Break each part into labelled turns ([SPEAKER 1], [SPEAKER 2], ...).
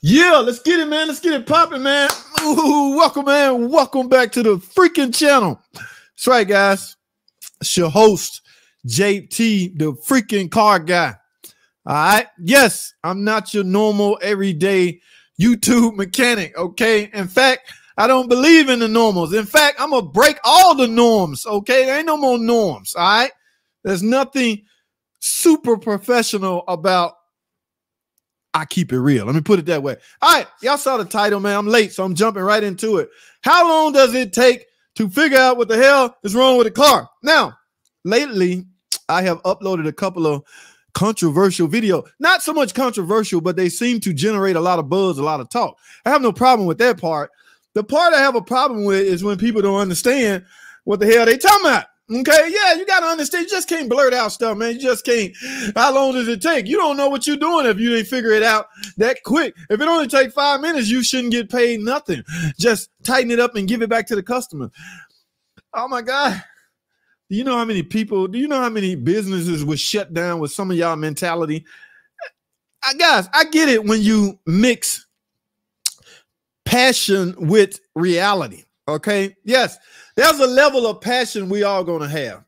[SPEAKER 1] Yeah, let's get it, man. Let's get it popping, man. Ooh, welcome, man. Welcome back to the freaking channel. That's right, guys. It's your host, JT, the freaking car guy. All right. Yes, I'm not your normal everyday YouTube mechanic. Okay. In fact, I don't believe in the normals. In fact, I'm gonna break all the norms. Okay, there ain't no more norms. All right. There's nothing super professional about I keep it real. Let me put it that way. All right, y'all saw the title, man. I'm late, so I'm jumping right into it. How long does it take to figure out what the hell is wrong with the car? Now, lately, I have uploaded a couple of controversial video. Not so much controversial, but they seem to generate a lot of buzz, a lot of talk. I have no problem with that part. The part I have a problem with is when people don't understand what the hell they talking about. Okay, yeah, you gotta understand. You just can't blurt out stuff, man. You just can't. How long does it take? You don't know what you're doing if you didn't figure it out that quick. If it only take five minutes, you shouldn't get paid nothing. Just tighten it up and give it back to the customer. Oh my God. Do you know how many people, do you know how many businesses was shut down with some of y'all mentality? I, guys, I get it when you mix passion with reality. Okay. Yes, there's a level of passion we all gonna have.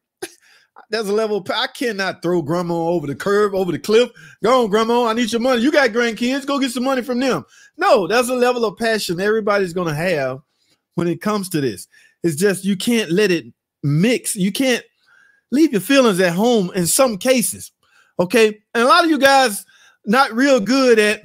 [SPEAKER 1] There's a level of, I cannot throw grandma over the curb, over the cliff. Go on, grandma. I need your money. You got grandkids. Go get some money from them. No, that's a level of passion everybody's gonna have when it comes to this. It's just you can't let it mix. You can't leave your feelings at home in some cases. Okay. And a lot of you guys not real good at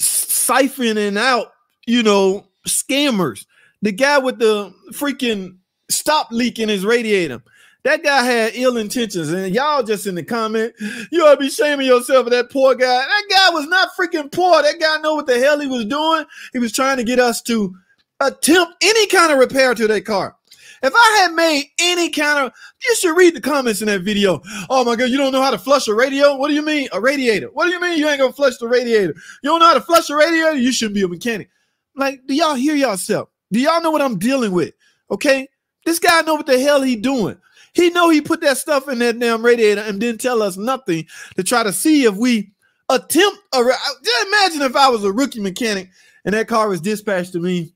[SPEAKER 1] siphoning out, you know, scammers the guy with the freaking stop leaking his radiator. That guy had ill intentions, and y'all just in the comment, you ought to be shaming yourself for that poor guy. That guy was not freaking poor. That guy know what the hell he was doing. He was trying to get us to attempt any kind of repair to that car. If I had made any kind of, you should read the comments in that video. Oh my God, you don't know how to flush a radio? What do you mean? A radiator. What do you mean you ain't gonna flush the radiator? You don't know how to flush a radiator? You shouldn't be a mechanic. Like, do y'all hear yourself? Do y'all know what I'm dealing with? Okay. This guy know what the hell he doing. He know he put that stuff in that damn radiator and didn't tell us nothing to try to see if we attempt a just imagine if I was a rookie mechanic and that car was dispatched to me.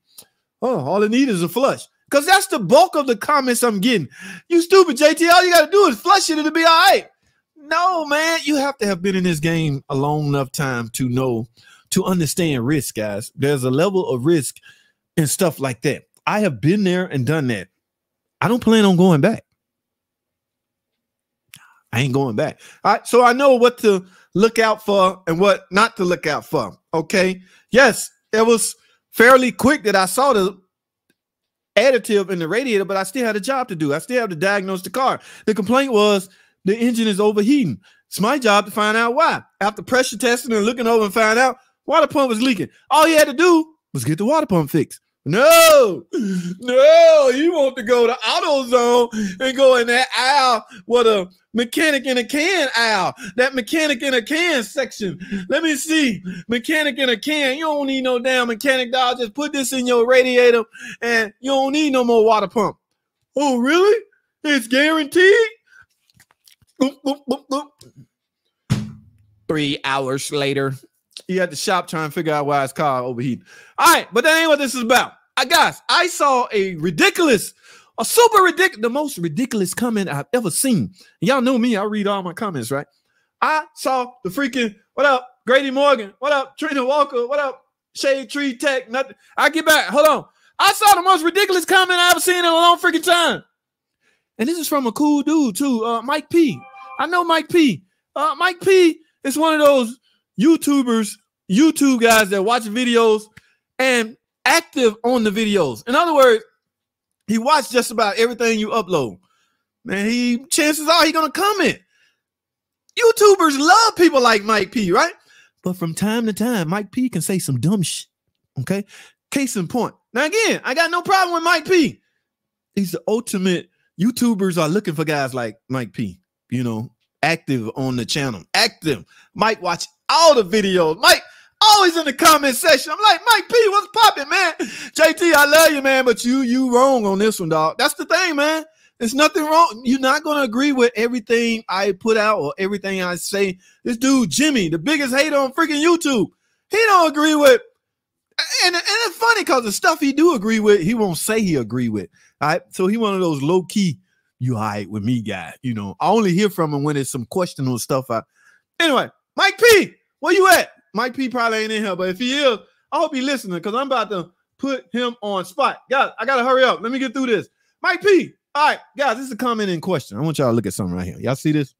[SPEAKER 1] Oh, all it need is a flush. Because that's the bulk of the comments I'm getting. You stupid JT, all you gotta do is flush it, it'll be all right. No, man, you have to have been in this game a long enough time to know to understand risk, guys. There's a level of risk and stuff like that. I have been there and done that. I don't plan on going back. I ain't going back. All right. So I know what to look out for and what not to look out for. Okay. Yes, it was fairly quick that I saw the additive in the radiator, but I still had a job to do. I still have to diagnose the car. The complaint was the engine is overheating. It's my job to find out why. After pressure testing and looking over and find out why the pump was leaking. All you had to do was get the water pump fixed. No, no, you want to go to AutoZone and go in that aisle with a mechanic in a can aisle, that mechanic in a can section. Let me see, mechanic in a can. You don't need no damn mechanic, dog. Just put this in your radiator and you don't need no more water pump. Oh, really? It's guaranteed? Boop, boop, boop, Three hours later, he at the shop trying to figure out why his car overheated. All right, but that ain't what this is about. I guys, I saw a ridiculous, a super ridiculous, the most ridiculous comment I've ever seen. Y'all know me, I read all my comments, right? I saw the freaking what up, Grady Morgan, what up, Trina Walker, what up, Shade Tree Tech, nothing. I get back. Hold on. I saw the most ridiculous comment I ever seen in a long freaking time. And this is from a cool dude, too. Uh, Mike P. I know Mike P. Uh, Mike P is one of those YouTubers, YouTube guys that watch videos and active on the videos. In other words, he watched just about everything you upload. Man, he chances are he gonna comment. YouTubers love people like Mike P, right? But from time to time, Mike P can say some dumb shit. Okay. Case in point. Now, again, I got no problem with Mike P. He's the ultimate YouTubers are looking for guys like Mike P, you know, active on the channel. Active. Mike watch all the videos. Mike always in the comment section. I'm like, Mike P, what's popping, man? JT, I love you, man, but you you wrong on this one, dog. That's the thing, man. There's nothing wrong. You're not gonna agree with everything I put out or everything I say. This dude, Jimmy, the biggest hater on freaking YouTube. he don't agree with. And, and it's funny because the stuff he do agree with, he won't say he agree with. All right. So he one of those low key, you all right with me guy. You know, I only hear from him when it's some questionable stuff. I, anyway, Mike P, where you at? Mike P probably ain't in here, but if he is, I hope he listening because I'm about to put him on spot. Guys, I gotta hurry up. Let me get through this. Mike P. All right, guys, this is a comment in question. I want y'all to look at something right here. Y'all see this?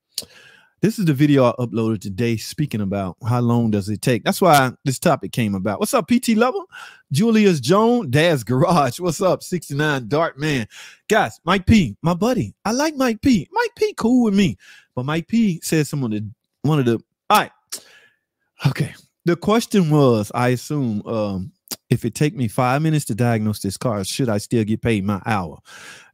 [SPEAKER 1] This is the video I uploaded today speaking about how long does it take. That's why this topic came about. What's up, PT Level? Julius Jones, Dad's Garage. What's up, 69 Dark Man? Guys, Mike P, my buddy. I like Mike P. Mike P cool with me. But Mike P said some of the one of the all right. Okay. The question was, I assume, um, if it take me five minutes to diagnose this car, should I still get paid my hour?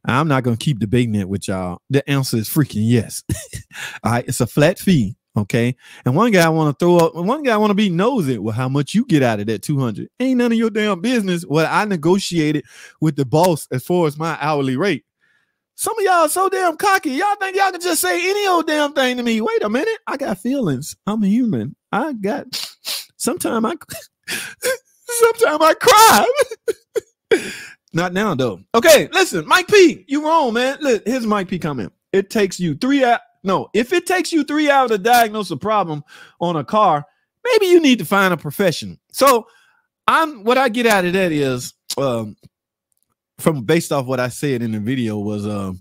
[SPEAKER 1] I'm not gonna keep debating it with y'all. The answer is freaking yes. All right, it's a flat fee. Okay. And one guy I want to throw up, one guy I want to be nosy. Well, how much you get out of that 200? Ain't none of your damn business. What I negotiated with the boss as far as my hourly rate. Some of y'all so damn cocky. Y'all think y'all can just say any old damn thing to me. Wait a minute. I got feelings. I'm human. I got sometimes I sometimes I cry. Not now, though. Okay, listen, Mike P, you wrong, man. Look, here's Mike P comment. It takes you three hours. No, if it takes you three hours to diagnose a problem on a car, maybe you need to find a professional. So I'm what I get out of that is um from based off what I said in the video was um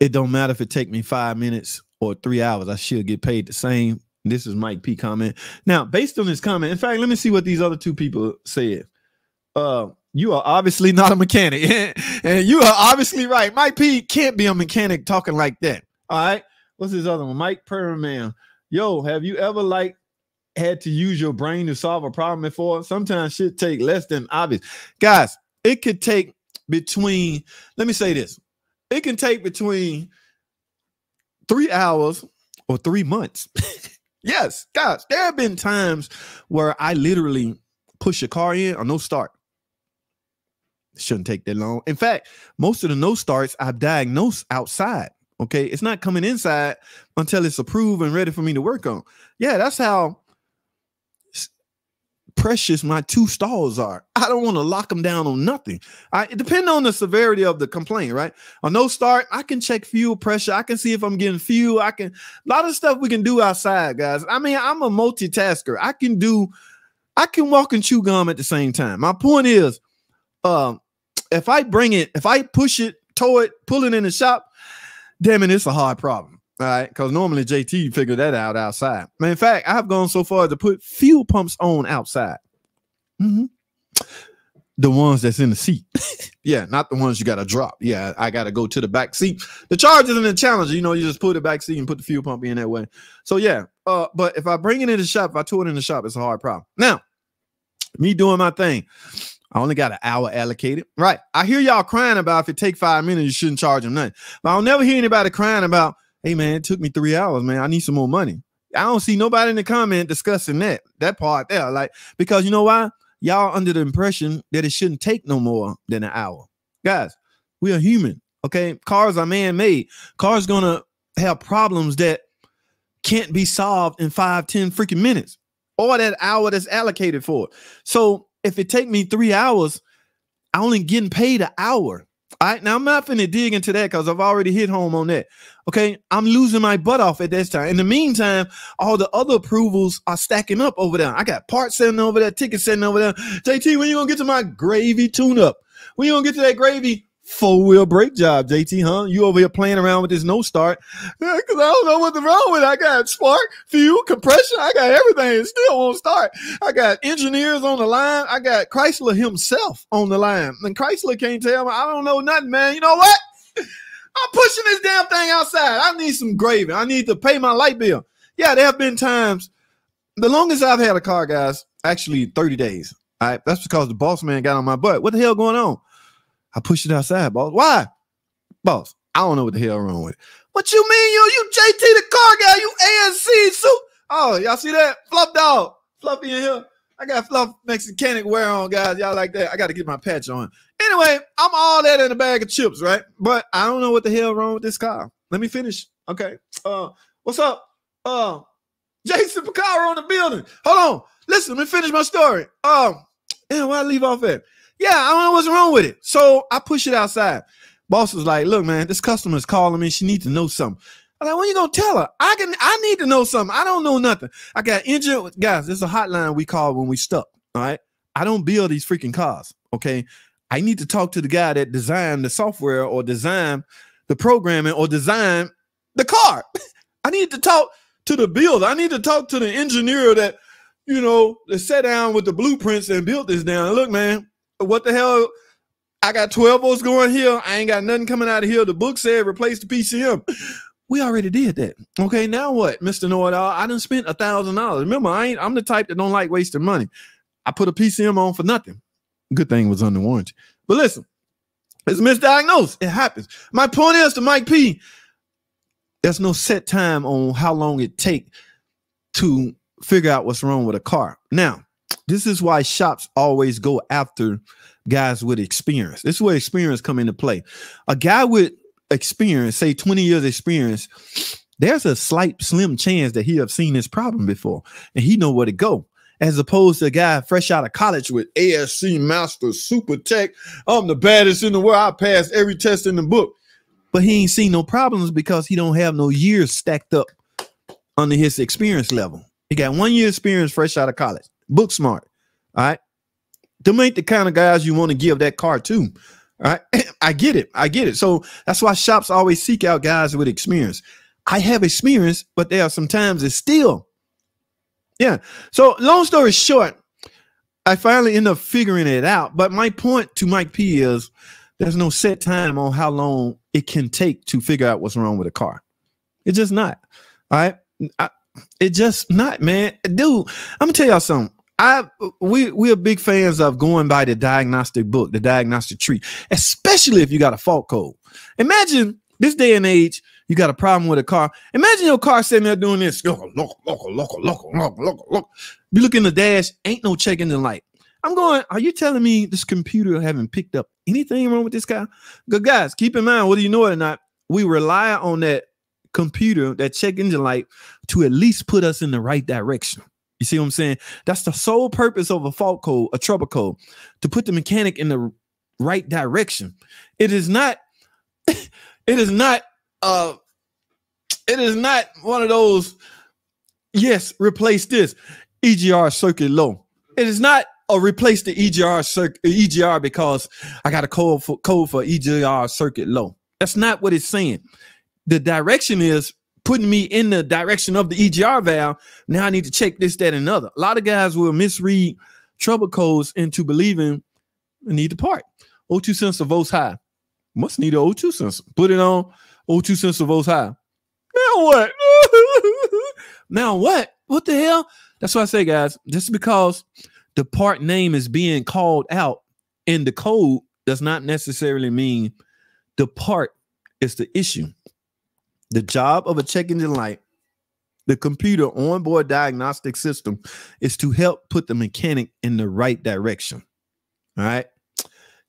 [SPEAKER 1] it don't matter if it take me five minutes or three hours, I should get paid the same. This is Mike P comment. Now, based on this comment, in fact, let me see what these other two people said. Uh you are obviously not a mechanic. and you are obviously right. Mike P can't be a mechanic talking like that. All right. What's his other one? Mike Perman. Yo, have you ever like had to use your brain to solve a problem before? Sometimes shit take less than obvious. Guys, it could take between, let me say this. It can take between three hours or three months. yes, guys, there have been times where I literally push a car in or no start shouldn't take that long. In fact, most of the no starts I've diagnosed outside. Okay, it's not coming inside until it's approved and ready for me to work on. Yeah, that's how precious my two stalls are. I don't want to lock them down on nothing. I it depends on the severity of the complaint, right? On no start, I can check fuel pressure. I can see if I'm getting fuel. I can a lot of stuff we can do outside, guys. I mean, I'm a multitasker. I can do, I can walk and chew gum at the same time. My point is, um, if I bring it, if I push it, tow it, pull it in the shop, damn it, it's a hard problem. All right. Because normally JT figure that out outside. In fact, I've gone so far to put fuel pumps on outside. Mm-hmm. The ones that's in the seat. yeah, not the ones you got to drop. Yeah, I got to go to the back seat. The Charger and the Challenger, you know, you just put the back seat and put the fuel pump in that way. So, yeah. Uh, but if I bring it in the shop, if I tow it in the shop, it's a hard problem. Now, me doing my thing. I only got an hour allocated. Right. I hear y'all crying about if it take five minutes, you shouldn't charge them nothing. But I'll never hear anybody crying about, hey man, it took me three hours, man. I need some more money. I don't see nobody in the comment discussing that that part there. Like, because you know why? Y'all under the impression that it shouldn't take no more than an hour. Guys, we are human. Okay. Cars are man-made. Cars gonna have problems that can't be solved in five, ten freaking minutes or that hour that's allocated for it. So if it take me three hours, I only getting paid an hour. All right. Now I'm not finna dig into that because I've already hit home on that. Okay. I'm losing my butt off at this time. In the meantime, all the other approvals are stacking up over there. I got parts sitting over there, tickets sitting over there. JT, when you gonna get to my gravy tune up? When you gonna get to that gravy? Four wheel brake job, JT, huh? You over here playing around with this no start. Cause I don't know what's wrong with it. I got spark, fuel, compression. I got everything. It still won't start. I got engineers on the line. I got Chrysler himself on the line. And Chrysler can't tell me. I don't know nothing, man. You know what? I'm pushing this damn thing outside. I need some gravy. I need to pay my light bill. Yeah, there have been times. The longest I've had a car, guys, actually 30 days. All right. That's because the boss man got on my butt. What the hell going on? I pushed it outside, boss. Why? Boss, I don't know what the hell wrong with it. What you mean, you you JT the car guy, you ANC suit? Oh, y'all see that? Fluff dog. Fluffy in here. I got fluff mechanic wear on, guys. Y'all like that? I got to get my patch on. Anyway, I'm all that in a bag of chips, right? But I don't know what the hell wrong with this car. Let me finish. Okay. Uh, what's up? Uh, Jason Picaro on the building. Hold on. Listen, let me finish my story. Um, yeah, why I leave off at? Yeah, I don't know what's wrong with it. So I push it outside. Boss was like, look, man, this customer is calling me. She needs to know something. I'm like, when you gonna tell her? I can I need to know something. I don't know nothing. I got injured. Guys, there's a hotline we call when we stuck. All right. I don't build these freaking cars. Okay. I need to talk to the guy that designed the software or design the programming or design the car. I need to talk to the builder. I need to talk to the engineer that, you know, that sat down with the blueprints and built this down. Look, man, what the hell? I got 12 volts going here. I ain't got nothing coming out of here. The book said replace the PCM. We already did that. Okay, now what, Mr. Know It All? I done spent a thousand dollars. Remember, I ain't I'm the type that don't like wasting money. I put a PCM on for nothing. Good thing was under warranty. But listen, it's misdiagnosed. It happens. My point is to Mike P. There's no set time on how long it take to figure out what's wrong with a car. Now, this is why shops always go after guys with experience. This is where experience come into play. A guy with experience, say 20 years experience, there's a slight slim chance that he have seen this problem before and he know where to go. As opposed to a guy fresh out of college with ASE master super tech. I'm the baddest in the world. I passed every test in the book. But he ain't seen no problems because he don't have no years stacked up under his experience level. He got one year experience fresh out of college. Book smart. All right. Them ain't the kind of guys you want to give that car to. All right. I get it. I get it. So that's why shops always seek out guys with experience. I have experience, but there are sometimes it's still. Yeah. So long story short, I finally end up figuring it out. But my point to Mike P is there's no set time on how long it can take to figure out what's wrong with a car. It's just not. All right. I, it just not, man. Dude, I'm gonna tell y'all something. I we we are big fans of going by the diagnostic book, the diagnostic tree, especially if you got a fault code. Imagine this day and age, you got a problem with a car. Imagine your car sitting there doing this. Look, look, look, look, look, look, look, look. You look in the dash, ain't no check engine light. I'm going, are you telling me this computer haven't picked up anything wrong with this car? Good guys, keep in mind, whether you know it or not, we rely on that computer, that check engine light, to at least put us in the right direction. You see what I'm saying? That's the sole purpose of a fault code, a trouble code, to put the mechanic in the right direction. It is not, it is not, uh, it is not one of those, yes, replace this EGR circuit low. It is not or replace the EGR circuit EGR because I got a code for code for EGR circuit low. That's not what it's saying. The direction is putting me in the direction of the EGR valve. Now I need to check this, that, and other. A lot of guys will misread trouble codes into believing I need the part. O2 sensor volts high. Must need an O2 sensor. Put it on O2 sensor volts high. Now what? now what? What the hell? That's what I say, guys. Just because the part name is being called out in the code does not necessarily mean the part is the issue. The job of a check engine light, the computer onboard diagnostic system, is to help put the mechanic in the right direction. All right.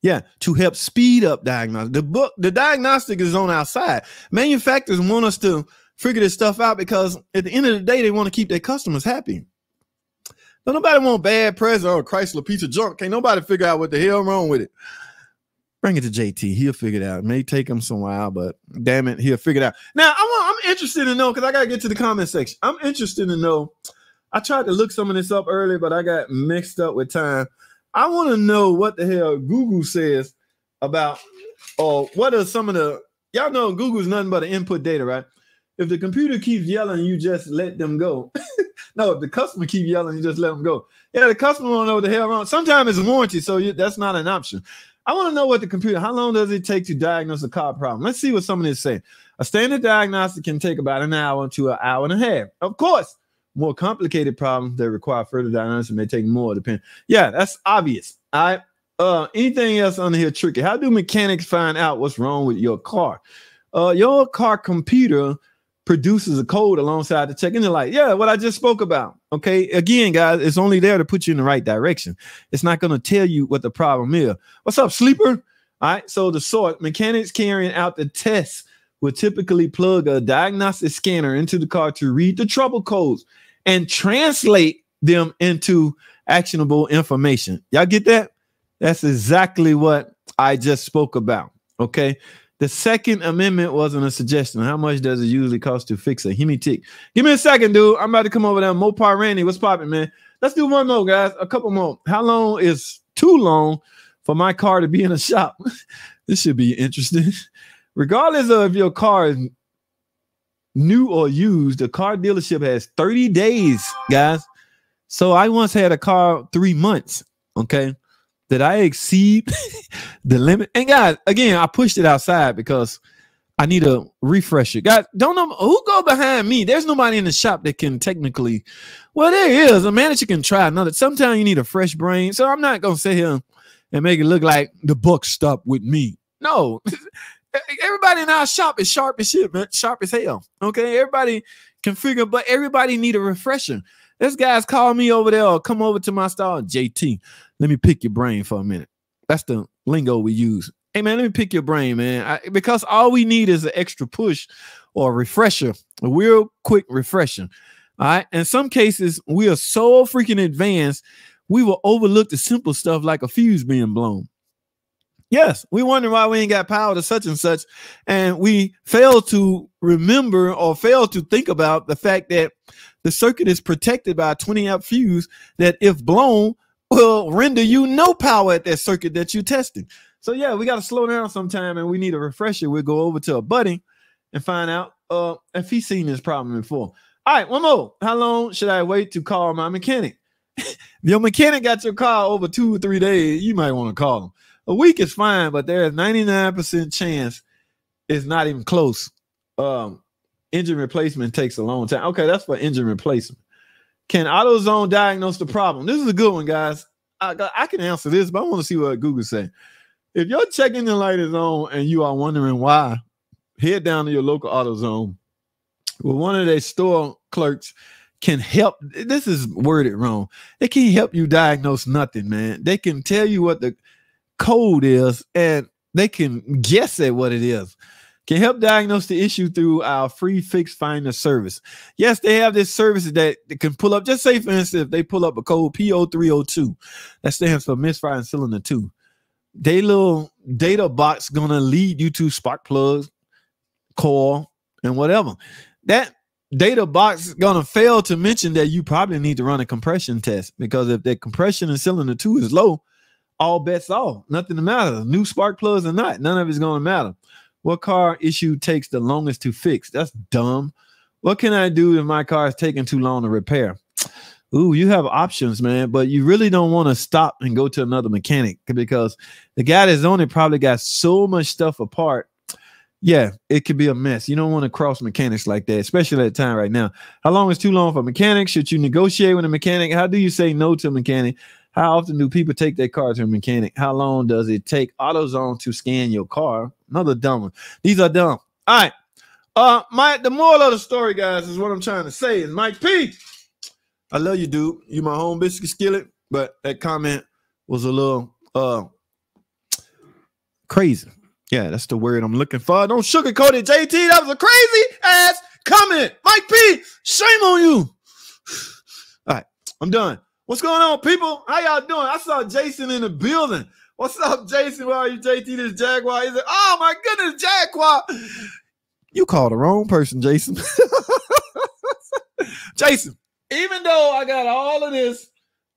[SPEAKER 1] Yeah, to help speed up diagnostic. The book, the diagnostic is on our side. Manufacturers want us to figure this stuff out because at the end of the day, they want to keep their customers happy. Don't nobody want bad present or Chrysler of junk. Can't nobody figure out what the hell wrong with it. Bring it to JT. He'll figure it out. It may take him some while, but damn it, he'll figure it out. Now, I want, I'm interested to know because I gotta get to the comment section. I'm interested to know. I tried to look some of this up earlier, but I got mixed up with time. I want to know what the hell Google says about, or what are some of the y'all know Google's nothing but an input data, right? If the computer keeps yelling, you just let them go. no, if the customer keep yelling, you just let them go. Yeah, the customer don't know what the hell wrong. Sometimes it's warranty, so you, that's not an option. I want to know what the computer, how long does it take to diagnose a car problem? Let's see what someone is saying. A standard diagnostic can take about an hour to an hour and a half. Of course, more complicated problems that require further diagnosis may take more. Depend. Yeah, that's obvious. Right. Uh, anything else on here tricky? How do mechanics find out what's wrong with your car? Uh, your car computer produces a code alongside the check engine light. Yeah, what I just spoke about. Okay. Again, guys, it's only there to put you in the right direction. It's not going to tell you what the problem is. What's up, sleeper? All right. So the sort mechanics carrying out the tests will typically plug a diagnostic scanner into the car to read the trouble codes and translate them into actionable information. Y'all get that? That's exactly what I just spoke about. Okay. The Second Amendment wasn't a suggestion. How much does it usually cost to fix a Hemi tick? Give me a second, dude. I'm about to come over there. Mopar Randy, what's popping, man? Let's do one more, guys. A couple more. How long is too long for my car to be in a shop? this should be interesting. Regardless of if your car is new or used, the car dealership has 30 days, guys. So I once had a car three months. Okay. Did I exceed the limit? And guys, again, I pushed it outside because I need a refresher. Guys, don't know who go behind me. There's nobody in the shop that can technically. Well, there is a manager you can try another. Sometimes you need a fresh brain. So I'm not gonna sit here and make it look like the book stopped with me. No, everybody in our shop is sharp as shit, man. Sharp as hell. Okay, everybody can figure, but everybody need a refresher. This guy's call me over there or come over to my stall, JT. Let me pick your brain for a minute. That's the lingo we use. Hey man, let me pick your brain, man. I, because all we need is an extra push or a refresher, a real quick refresher. All right. In some cases, we are so freaking advanced, we will overlook the simple stuff like a fuse being blown. Yes, we wonder why we ain't got power to such and such, and we fail to remember or fail to think about the fact that the circuit is protected by a 20 amp fuse that, if blown, will render you no power at that circuit that you're testing. So yeah, we got to slow down sometime, and we need a refresher. We'll go over to a buddy and find out uh, if he's seen this problem before. All right, one more. How long should I wait to call my mechanic? your mechanic got your car over two or three days, you might want to call him. A week is fine, but there's 99% chance it's not even close. Um, engine replacement takes a long time. Okay, that's for engine replacement. Can AutoZone diagnose the problem? This is a good one, guys. I, I can answer this, but I want to see what Google say. If your check engine light is on and you are wondering why, head down to your local AutoZone. Well, one of their store clerks can help. This is worded wrong. They can't help you diagnose nothing, man. They can tell you what the code is and they can guess at what it is. Can help diagnose the issue through our free fix finder service. Yes, they have this service that can pull up. Just say, for instance, if they pull up a code P0302, that stands for misfire and cylinder 2. They little data box gonna lead you to spark plugs, core, and whatever. That data box is gonna fail to mention that you probably need to run a compression test because if that compression in cylinder two is low, all bets off. Nothing to matter. New spark plugs or not, none of it's to matter. What car issue takes the longest to fix? That's dumb. What can I do if my car is taking too long to repair? Ooh, you have options, man, but you really don't want to stop and go to another mechanic because the guy that's on it probably got so much stuff apart. Yeah, it could be a mess. You don't want to cross mechanics like that, especially at time right now. How long is too long for a mechanic? Should you negotiate with a mechanic? How do you say no to a mechanic? How often do people take their car to a mechanic? How long does it take AutoZone to scan your car? Another dumb one. These are dumb. All right. Uh, my the moral of the story, guys, is what I'm trying to say. Is Mike P. I love you, dude. You my home biscuit skillet, but that comment was a little uh crazy. Yeah, that's the word I'm looking for. Don't sugarcoat it, JT. That was a crazy ass comment. Mike P. Shame on you. All right, I'm done. What's going on, people? How y'all doing? I saw Jason in the building. What's up, Jason? Where are you, JT? This Jaguar. He's like, oh my goodness, Jaguar. You called the wrong person, Jason. Jason, even though I got all of this,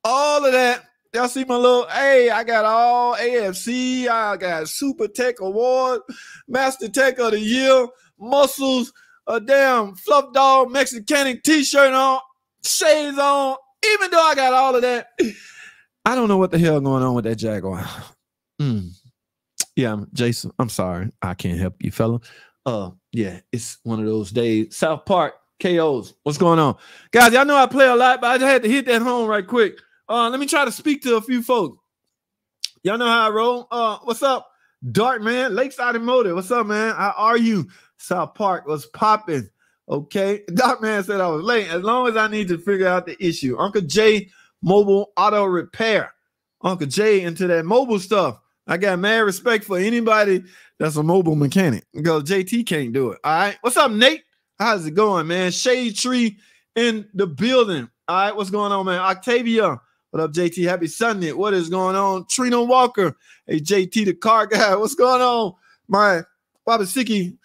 [SPEAKER 1] all of that, y'all see my little, hey, I got all AFC, I got Super Tech Award, Master Tech of the Year, muscles, a damn fluff dog Mexican t-shirt on, shades on, even though I got all of that, I don't know what the hell going on with that Jaguar. Mm. Yeah, Jason, I'm sorry. I can't help you, fella. Uh, yeah, it's one of those days. South Park KOs. What's going on? Guys, y'all know I play a lot, but I just had to hit that home right quick. Uh, let me try to speak to a few folks. Y'all know how I roll. Uh, what's up? Dark man, Lakeside Motor. What's up, man? How are you? South Park was popping. Okay. Doc Man said I was late. As long as I need to figure out the issue. Uncle J Mobile Auto Repair. Uncle J into that mobile stuff. I got mad respect for anybody that's a mobile mechanic because JT can't do it. All right. What's up, Nate? How's it going, man? Shade Tree in the building. All right, what's going on, man? Octavia, what up, JT? Happy Sunday. What is going on? Trina Walker, hey, JT, the car guy. What's going on? My Wabbaseka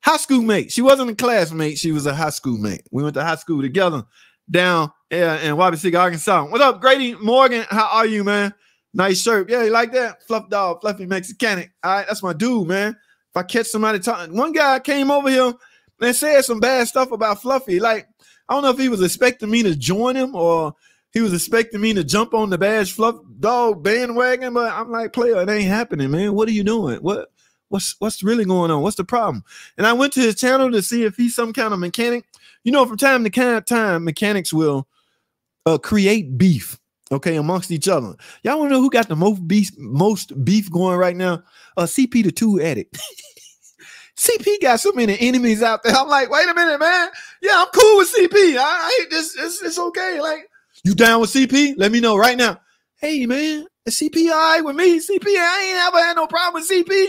[SPEAKER 1] high school mate. She wasn't a classmate, she was a high school mate. We went to high school together down yeah, and Wabbaseka, Arkansas. What up, Grady Morgan? How are you, man? Nice shirt. Yeah, you like that? Fluff dog, fluffy Mexicanic. All right, that's my dude, man. If I catch somebody talking, one guy came over here and said some bad stuff about Fluffy. Like, I don't know if he was expecting me to join him or he was expecting me to jump on the Bash Fluff dog bandwagon, but I'm like, player, it ain't happening, man. What are you doing? What what's what's really going on? What's the problem? And I went to his channel to see if he's some kind of mechanic. You know, from time to time, mechanics will uh, create beef, okay, amongst each other. Y'all want to know who got the most beef, most beef going right now? Uh, CP the two addict. CP got so many enemies out there. I'm like, wait a minute, man. Yeah, I'm cool with CP. I, I this it's, it's okay. Like, you down with CP? Let me know right now. Hey, man, is CP all right with me? CP, I ain't ever had no problem with CP.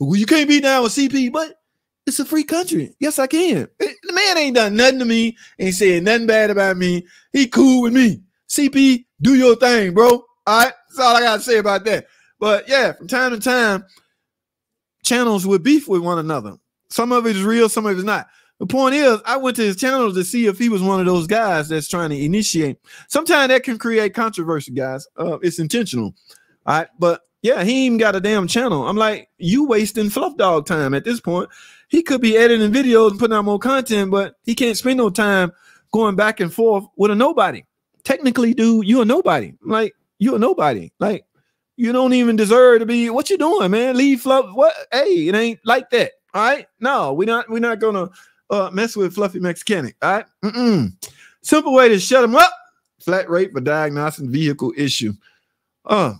[SPEAKER 1] Well, you can't be down with CP, but it's a free country. Yes, I can. The man ain't done nothing to me, ain't saying nothing bad about me. He cool with me. CP, do your thing, bro. All right. That's all I got to say about that. But yeah, from time to time, channels would beef with one another. Some of it is real, some of it is not. The point is, I went to his channel to see if he was one of those guys that's trying to initiate. Sometimes that can create controversy, guys. Uh, it's intentional. All right. But yeah, he even got a damn channel. I'm like, you wasting fluff dog time at this point. He could be editing videos and putting out more content, but he can't spend no time going back and forth with a nobody. Technically, dude, you a nobody. Like, you a nobody. Like, you don't even deserve to be. What you doing, man? Leave fluff. What? Hey, it ain't like that. All right. No, we're not. We're not gonna uh, mess with Fluffy Mechanic. All right. Mm-mm. Simple way to shut him up. Flat rate for diagnosing vehicle issue. Uh,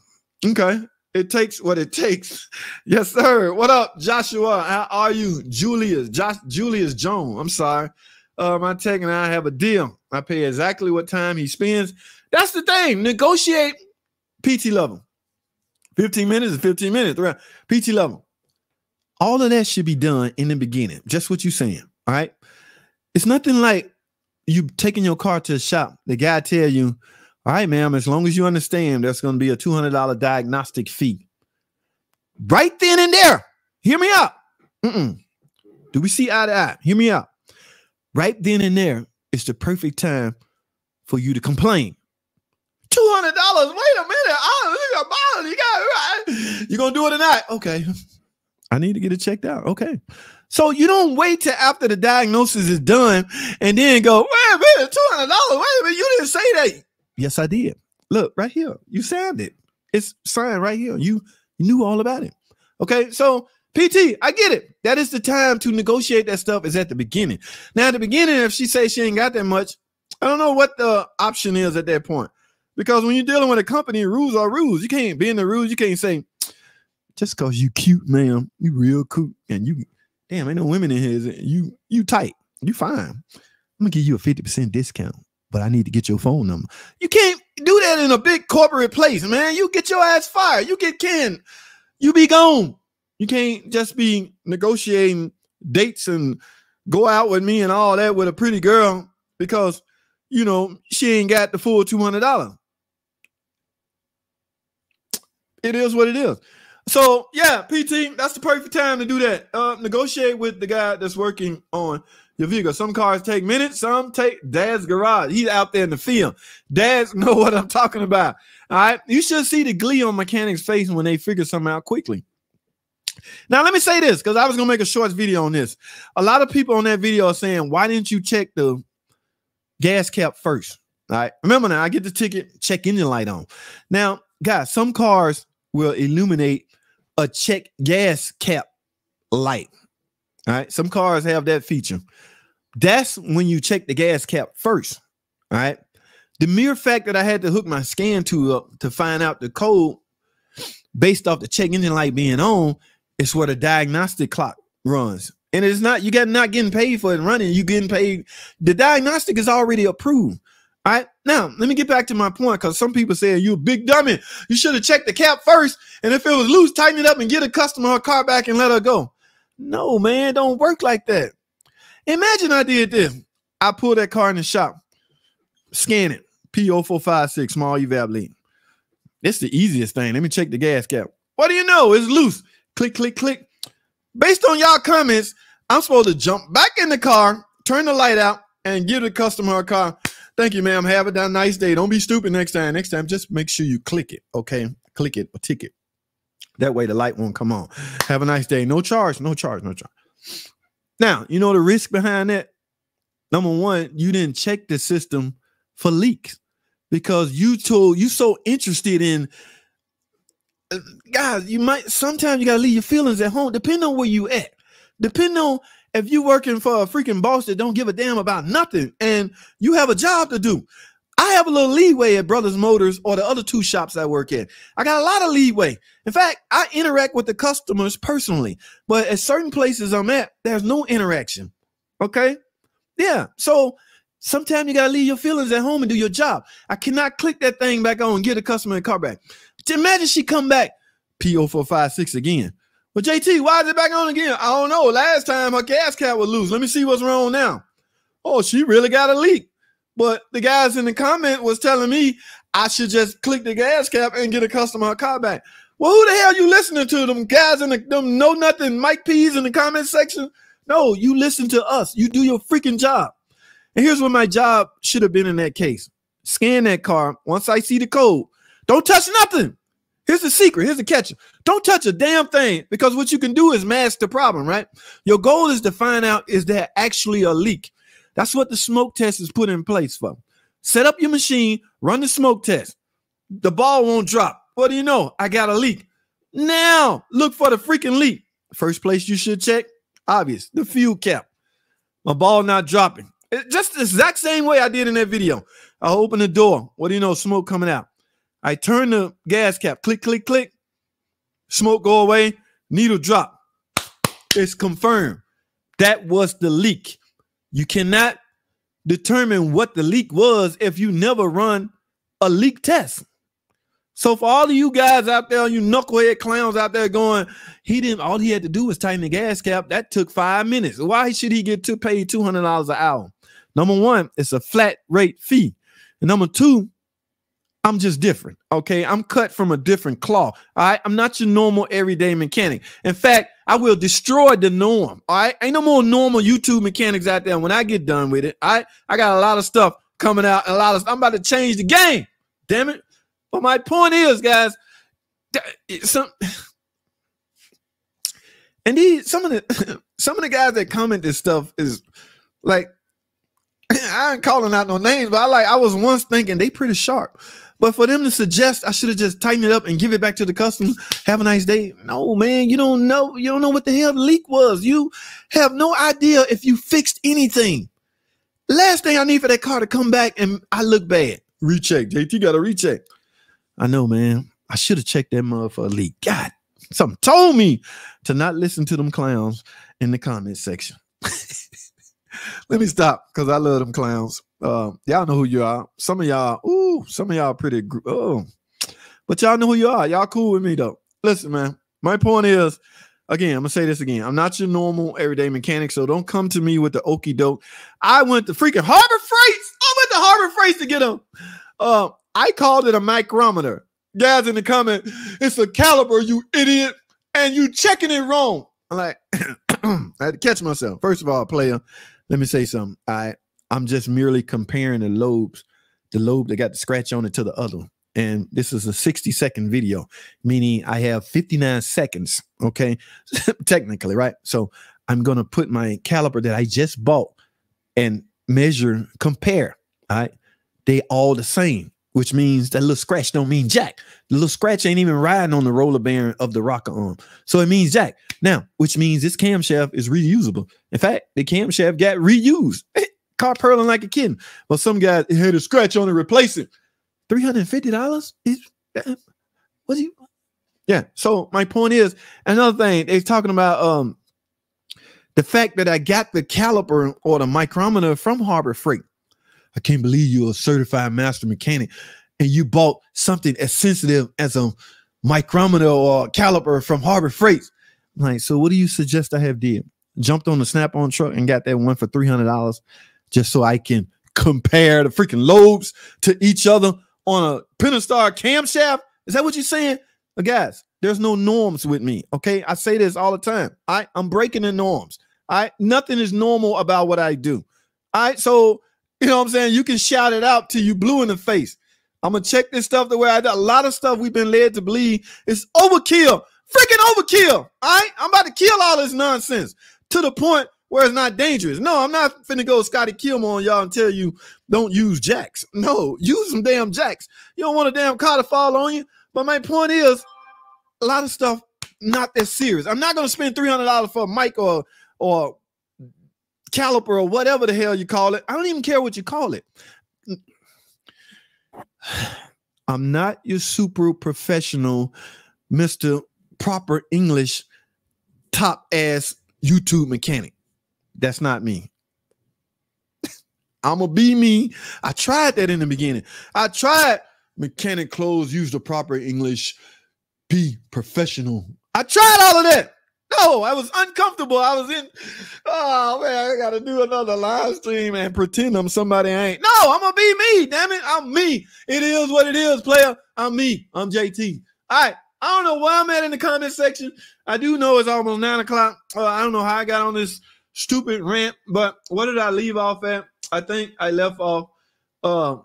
[SPEAKER 1] okay. It takes what it takes. Yes, sir. What up, Joshua? How are you? Julius, Josh, Julius Jones. I'm sorry. Uh, my tech and I have a deal. I pay exactly what time he spends. That's the thing. Negotiate PT level. 15 minutes is 15 minutes. PT level. All of that should be done in the beginning. Just what you're saying. All right. It's nothing like you taking your car to a shop. The guy tell you, all right, ma'am, as long as you understand there's going to be a $200 diagnostic fee. Right then and there. Hear me out. Mm-mm. Do we see eye to eye? Hear me out. Right then and there, it's the perfect time for you to complain. Two hundred dollars. Wait a minute. Oh, you got You gonna do it not? Okay. I need to get it checked out. Okay. So you don't wait till after the diagnosis is done and then go, wait a minute, two hundred dollars. Wait a minute, you didn't say that. Yes, I did. Look right here. You signed it. It's signed right here. You, knew all about it. Okay, so PT, I get it. That is the time to negotiate that stuff is at the beginning. Now, at the beginning, if she says she ain't got that much, I don't know what the option is at that point. Because when you're dealing with a company, rules are rules. You can't be in the rules. You can't say, just because you cute, ma'am, you real cute, and you damn, ain't no women in here. You you tight. You fine. I'm gonna give you a 50% discount but I need to get your phone number. You can't do that in a big corporate place, man. You get your ass fired. You get canned. You be gone. You can't just be negotiating dates and go out with me and all that with a pretty girl because you know she ain't got the full two hundred dollars. It is what it is. So yeah, PT, that's the perfect time to do that. Uh, negotiate with the guy that's working on your vehicle. Some cars take minutes, some take dad's garage. He's out there in the field. Dads know what I'm talking about. All right. You should see the glee on mechanics' face when they figure something out quickly. Now, let me say this because I was going to make a short video on this. A lot of people on that video are saying, why didn't you check the gas cap first? All right. Remember now, I get the ticket, check engine light on. Now, guys, some cars will illuminate a check gas cap light. All right. Some cars have that feature. That's when you check the gas cap first. All right. The mere fact that I had to hook my scan tool up to find out the code based off the check engine light being on is where the diagnostic clock runs. And it's not, you got not getting paid for it running, you getting paid. The diagnostic is already approved. All right. Now, let me get back to my point because some people say you're a big dummy. You should have checked the cap first. And if it was loose, tighten it up and get a customer her car back and let her go. No, man, don't work like that. Imagine I did this. I pull that car in the shop, scan it, P0456, small evap leak. It's the easiest thing. Let me check the gas cap. What do you know? It's loose. Click, click, click. Based on y'all comments, I'm supposed to jump back in the car, turn the light out, and give the customer a car. Thank you, ma'am. Have a nice day. Don't be stupid next time. Next time, just make sure you click it. Okay. Click it or tick it. That way the light won't come on. Have a nice day. No charge, no charge, no charge. Now, you know the risk behind that? Number one, you didn't check the system for leaks because you told you so interested in guys, you might sometimes you gotta leave your feelings at home, depending on where you at. Depending on if you working for a freaking boss that don't give a damn about nothing and you have a job to do. I have a little leeway at Brothers Motors or the other two shops I work at. I got a lot of leeway. In fact, I interact with the customers personally, but at certain places I'm at, there's no interaction. Okay. Yeah. So sometimes you got to leave your feelings at home and do your job. I cannot click that thing back on and get the customer the car back. Imagine she come back P0456 again. But JT, why is it back on again? I don't know. Last time her gas cap was loose. Let me see what's wrong now. Oh, she really got a leak. But the guys in the comment was telling me I should just click the gas cap and get a customer car back. Well, who the hell you listening to? Them guys in the them know nothing Mike P's in the comment section? No, you listen to us. You do your freaking job. And here's what my job should have been in that case. Scan that car. Once I see the code, don't touch nothing. Here's the secret. Here's the catch. Don't touch a damn thing because what you can do is mask the problem, right? Your goal is to find out is there actually a leak? That's what the smoke test is put in place for. Set up your machine, run the smoke test. The ball won't drop. What do you know? I got a leak. Now look for the freaking leak. First place you should check, obvious, the fuel cap. My ball not dropping. It, just the exact same way I did in that video. I open the door. What do you know? Smoke coming out. I turn the gas cap. Click, click, click. Smoke go away. Needle drop. It's confirmed. That was the leak. You cannot determine what the leak was if you never run a leak test. So for all of you guys out there, you knucklehead clowns out there going, he didn't all he had to do was tighten the gas cap. That took five minutes. Why should he get to pay $200 an hour? Number one, it's a flat rate fee. And number two, I'm just different. Okay. I'm cut from a different cloth. All right. I'm not your normal everyday mechanic. In fact, I will destroy the norm. All right. Ain't no more normal YouTube mechanics out there when I get done with it. I I got a lot of stuff coming out. A lot of I'm about to change the game. Damn it. But my point is, guys, some and these some of the some of the guys that comment this stuff is like I ain't calling out no names, but I like I was once thinking they pretty sharp. But for them to suggest I should have just tightened it up and give it back to the customer, have a nice day. No, man, you don't know. You don't know what the hell the leak was. You have no idea if you fixed anything. Last thing I need for that car to come back and I look bad. Recheck. JT got a recheck. I know, man. I should have checked that mother for a leak. God, something told me to not listen to them clowns in the comment section. Let me stop because I love them clowns. Uh, y'all know who you are. Some of y'all, some of y'all pretty, oh, but y'all know who you are. Y'all cool with me though. Listen, man. My point is, again, I'm gonna say this again. I'm not your normal everyday mechanic, so don't come to me with the okey doke. I went to freaking Harbor Freight. I went to Harbor Freight to get them. Uh, I called it a micrometer. Guys in the comment, it's a caliper, you idiot, and you checking it wrong. I'm like, I had to catch myself. First of all, player, let me say something. I I'm just merely comparing the lobes, the lobe that got the scratch on it to the other. And this is a 60 second video, meaning I have 59 seconds. Okay. Technically, right? So I'm going to put my caliper that I just bought and measure, compare. All right. They all the same, which means that little scratch don't mean jack. The little scratch ain't even riding on the roller bearing of the rocker arm. So it means jack. Now, which means this camshaft is reusable. In fact, the camshaft got reused. car purling like a kitten. Well, some guy had a scratch on it, replace it. Three hundred fifty dollars is was he? Yeah. So my point is another thing they're talking about um the fact that I got the caliper or the micrometer from Harbor Freight. I can't believe you're a certified master mechanic and you bought something as sensitive as a micrometer or caliper from Harbor Freight. Like, so what do you suggest I have did? Jumped on the Snap-on truck and got that one for $300 just so I can compare the freaking lobes to each other on a Pentastar camshaft? Is that what you're saying? Uh, guys, there's no norms with me. Okay. I say this all the time. I, I'm breaking the norms. I nothing is normal about what I do. All right. So, you know what I'm saying? You can shout it out till you blue in the face. I'm gonna check this stuff the way I do. A lot of stuff we've been led to believe is overkill. Freaking overkill. All right. I'm about to kill all this nonsense to the point where it's not dangerous. No, I'm not finna go Scotty Kilmer on y'all and tell you don't use jacks. No, use some damn jacks. You don't want a damn car to fall on you. But my point is, a lot of stuff not that serious. I'm not gonna spend three hundred dollars for a mic or or caliper or whatever the hell you call it. I don't even care what you call it. I'm not your super professional, Mr. Proper English, top ass YouTube mechanic. That's not me. I'm gonna be me. I tried that in the beginning. I tried mechanic clothes, use the proper English, be professional. I tried all of that. No, I was uncomfortable. I was in. Oh man, I gotta do another live stream and pretend I'm somebody I ain't. No, I'm gonna be me. Damn it, I'm me. It is what it is, player. I'm me. I'm JT. All right. I don't know where I'm at in the comment section. I do know it's almost nine o'clock. Uh, I don't know how I got on this stupid rant, but what did I leave off at? I think I left off. Uh,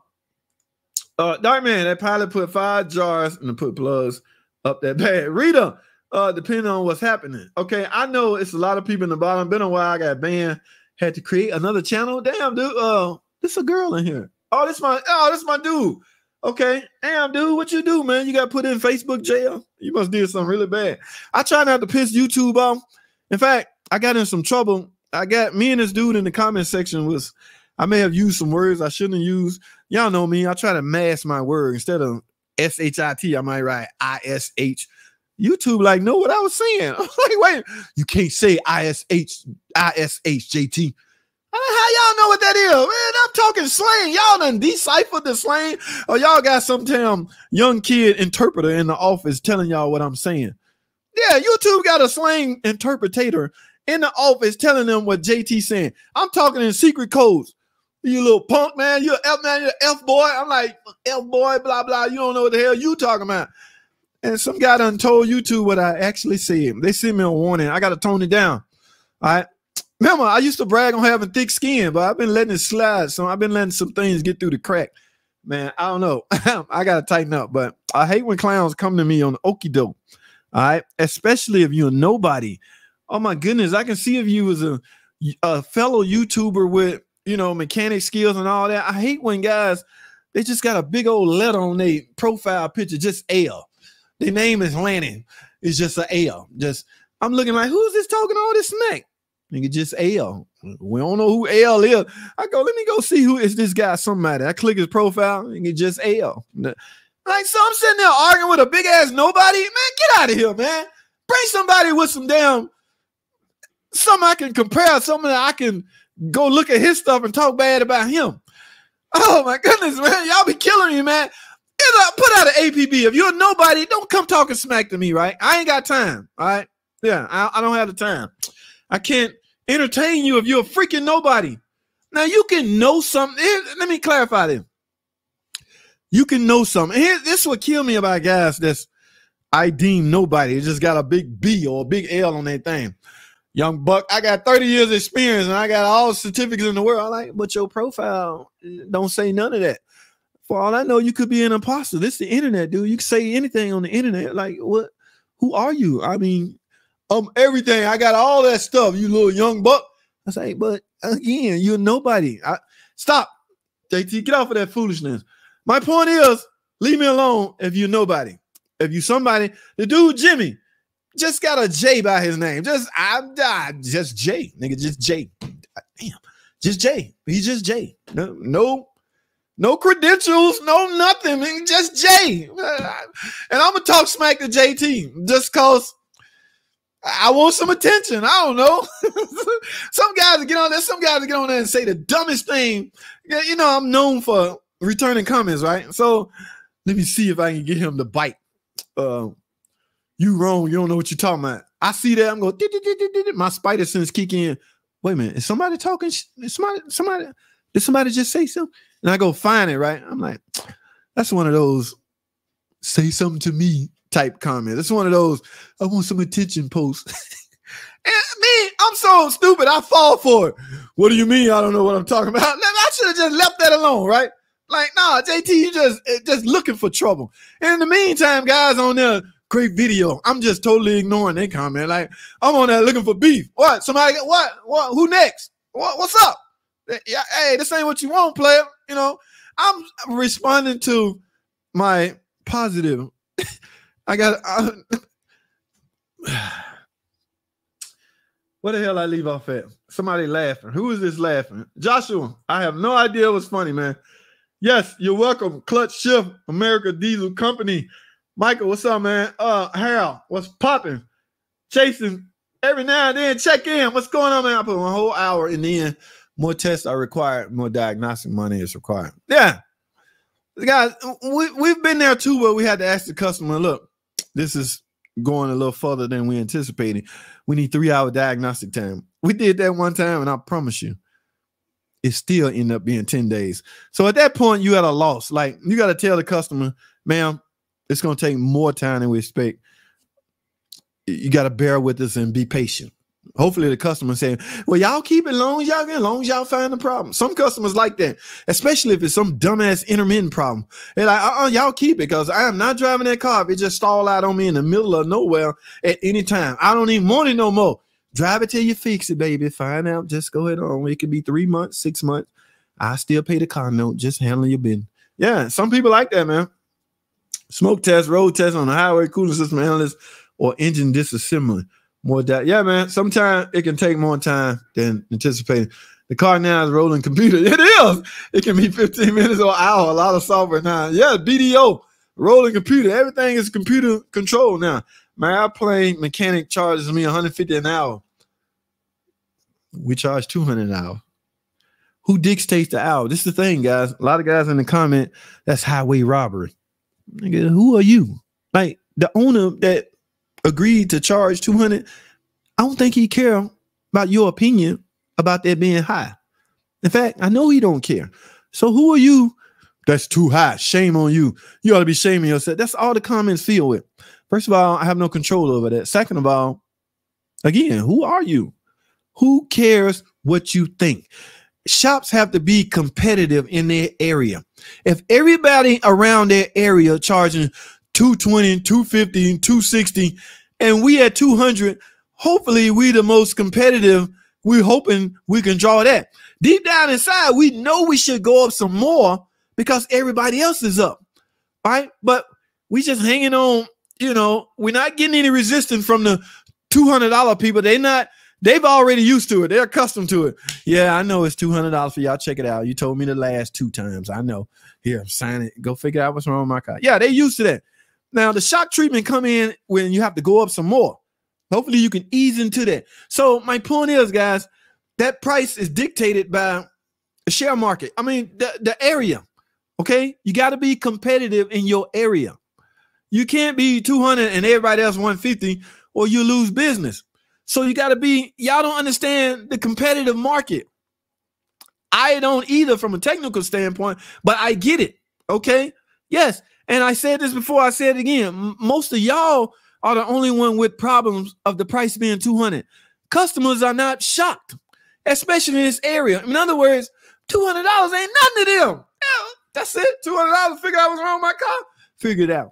[SPEAKER 1] uh, Dark Man, that pilot put five jars and put plugs up that bad. Rita, uh, depending on what's happening. Okay, I know it's a lot of people in the bottom. Been a while. I got banned. Had to create another channel. Damn, dude. Uh, this a girl in here. Oh, this my. Oh, this my dude. Okay, damn, dude. What you do, man? You got put in Facebook jail. You must did something really bad. I try not to piss YouTube off. In fact, I got in some trouble. I got me and this dude in the comment section was. I may have used some words I shouldn't have used. Y'all know me. I try to mask my word instead of S H I T. I might write I S H YouTube like know what I was saying. I was like, wait, you can't say ISH, ISHJT. How y'all know what that is? Man, I'm talking slang. Y'all done deciphered the slang, or y'all got some damn young kid interpreter in the office telling y'all what I'm saying. Yeah, YouTube got a slang interpreter in the office telling them what JT saying. I'm talking in secret codes. You little punk man, you're F man, you're F boy. I'm like F boy, blah blah. You don't know what the hell you talking about. And some guy done told YouTube what I actually said. They sent me a warning. I got to tone it down. All right. Remember, I used to brag on having thick skin, but I've been letting it slide. So I've been letting some things get through the crack. Man, I don't know. I got to tighten up, but I hate when clowns come to me on okey doke. All right. Especially if you're nobody. Oh my goodness. I can see if you was a, a fellow YouTuber with, you know, mechanic skills and all that. I hate when guys, they just got a big old letter on their profile picture, just L. The name is Lanning. It's just an L. Just I'm looking like, who's this talking all this smack? Nigga, just L. We don't know who L is. I go, let me go see who is this guy. Somebody. I click his profile and it just L. Like, so I'm sitting there arguing with a big ass nobody. Man, get out of here, man. Bring somebody with some damn something I can compare, something that I can go look at his stuff and talk bad about him. Oh my goodness, man. Y'all be killing me, man put out an APB. If you're nobody, don't come talking smack to me, right? I ain't got time. All right. Yeah, I, I don't have the time. I can't entertain you if you're a freaking nobody. Now you can know something. Here, let me clarify this. You can know something. Here, this what kill me about guys that's I deem nobody. It just got a big B or a big L on that thing. Young buck, I got 30 years experience and I got all certificates in the world. I like, but your profile don't say none of that. For all I know, you could be an imposter. This is the internet, dude. You can say anything on the internet. Like, what? Who are you? I mean, um, everything. I got all that stuff. You little young buck. I say, but again, you're nobody. I, stop, JT. Get off of that foolishness. My point is, leave me alone if you're nobody. If you somebody, the dude Jimmy just got a J by his name. Just I, I just J, nigga, just J. Damn, just J. He's just J. No, no no credentials, no nothing, man, just J. And I'm gonna talk smack to JT just cause I want some attention. I don't know. some guys get on there, some guys get on there and say the dumbest thing. You know, I'm known for returning comments, right? So let me see if I can get him to bite. Uh, you wrong. You don't know what you're talking about. I see that. I'm going. My spider sense kick in. Wait a minute. Is somebody talking? Is somebody? Somebody? Did somebody just say something? And I go find it, right? I'm like, that's one of those say something to me type comments. That's one of those, I want some attention posts. and me, I'm so stupid. I fall for it. What do you mean? I don't know what I'm talking about. I should have just left that alone, right? Like, nah, JT, you just eh, just looking for trouble. And in the meantime, guys on there, great video. I'm just totally ignoring their comment. Like, I'm on there looking for beef. What? Somebody what? What? Who next? What, what's up? Eh, yeah, hey, this ain't what you want, player. You know, I'm responding to my positive. I got what the hell I leave off at? Somebody laughing. Who is this laughing? Joshua. I have no idea what's funny, man. Yes, you're welcome. Clutch Shift, America Diesel Company. Michael, what's up, man? Uh, Harold, what's popping? Chasing every now and then. Check in. What's going on, man? I put one whole hour in the end. More tests are required. More diagnostic money is required. Yeah, guys, we we've been there too, but we had to ask the customer, look, this is going a little further than we anticipated. We need three hour diagnostic time. We did that one time, and I promise you, it still ended up being 10 days. So at that point, you had a loss. Like you got to tell the customer, ma'am, it's going to take more time than we expect. You got to bear with us and be patient. Hopefully, the customer saying, "Well, y'all keep it long as y'all get, long as y'all find the problem." Some customers like that, especially if it's some dumbass intermittent problem. Like, "Uh, uh y'all keep it because I am not driving that car. If it just stall out on me in the middle of nowhere at any time, I don't even want it no more. Drive it till you fix it, baby. Find out. Just go ahead on. It could be three months, six months. I still pay the car note. Just handling your bin. Yeah, some people like that, man. Smoke test, road test on the highway, cooling system analyst, or engine disassembly. More that, yeah, man. Sometimes it can take more time than anticipated. The car now is rolling computer. It is. It can be 15 minutes or hour. A lot of software now. Yeah, BDO, rolling computer. Everything is computer controlled now. My airplane mechanic charges me 150 an hour. We charge 200 an hour. Who dictates the hour? This is the thing, guys. A lot of guys in the comment, that's highway robbery. Nigga, who are you? Like the owner that agreed to charge 200, I don't think he care about your opinion about that being high. In fact, I know he don't care. So who are you? That's too high. Shame on you. You ought to be shaming yourself. That's all the comments feel with. First of all, I have no control over that. Second of all, again, who are you? Who cares what you think? Shops have to be competitive in their area. If everybody around their area charging 220, 250, and 260, and we at 200, hopefully we the most competitive. We're hoping we can draw that. Deep down inside, we know we should go up some more because everybody else is up. Right? But we just hanging on, you know, we're not getting any resistance from the $200 people. They're not They've already used to it. They're accustomed to it. Yeah, I know it's two hundred dollars for y'all. Check it out. You told me the last two times. I know. Here, sign it. Go figure out what's wrong with my car. Yeah, they used to that. Now the shock treatment come in when you have to go up some more. Hopefully you can ease into that. So my point is, guys, that price is dictated by the share market. I mean, the, the area. Okay, you got to be competitive in your area. You can't be 200 and everybody else 150 or you lose business. So you got to be, y'all don't understand the competitive market. I don't either from a technical standpoint, but I get it. Okay. Yes. And I said this before, I said it again. Most of y'all are the only one with problems of the price being 200. Customers are not shocked, especially in this area. In other words, $200 ain't nothing to them. Yeah, that's it. $200 figure out what's wrong with my car. Figure it out.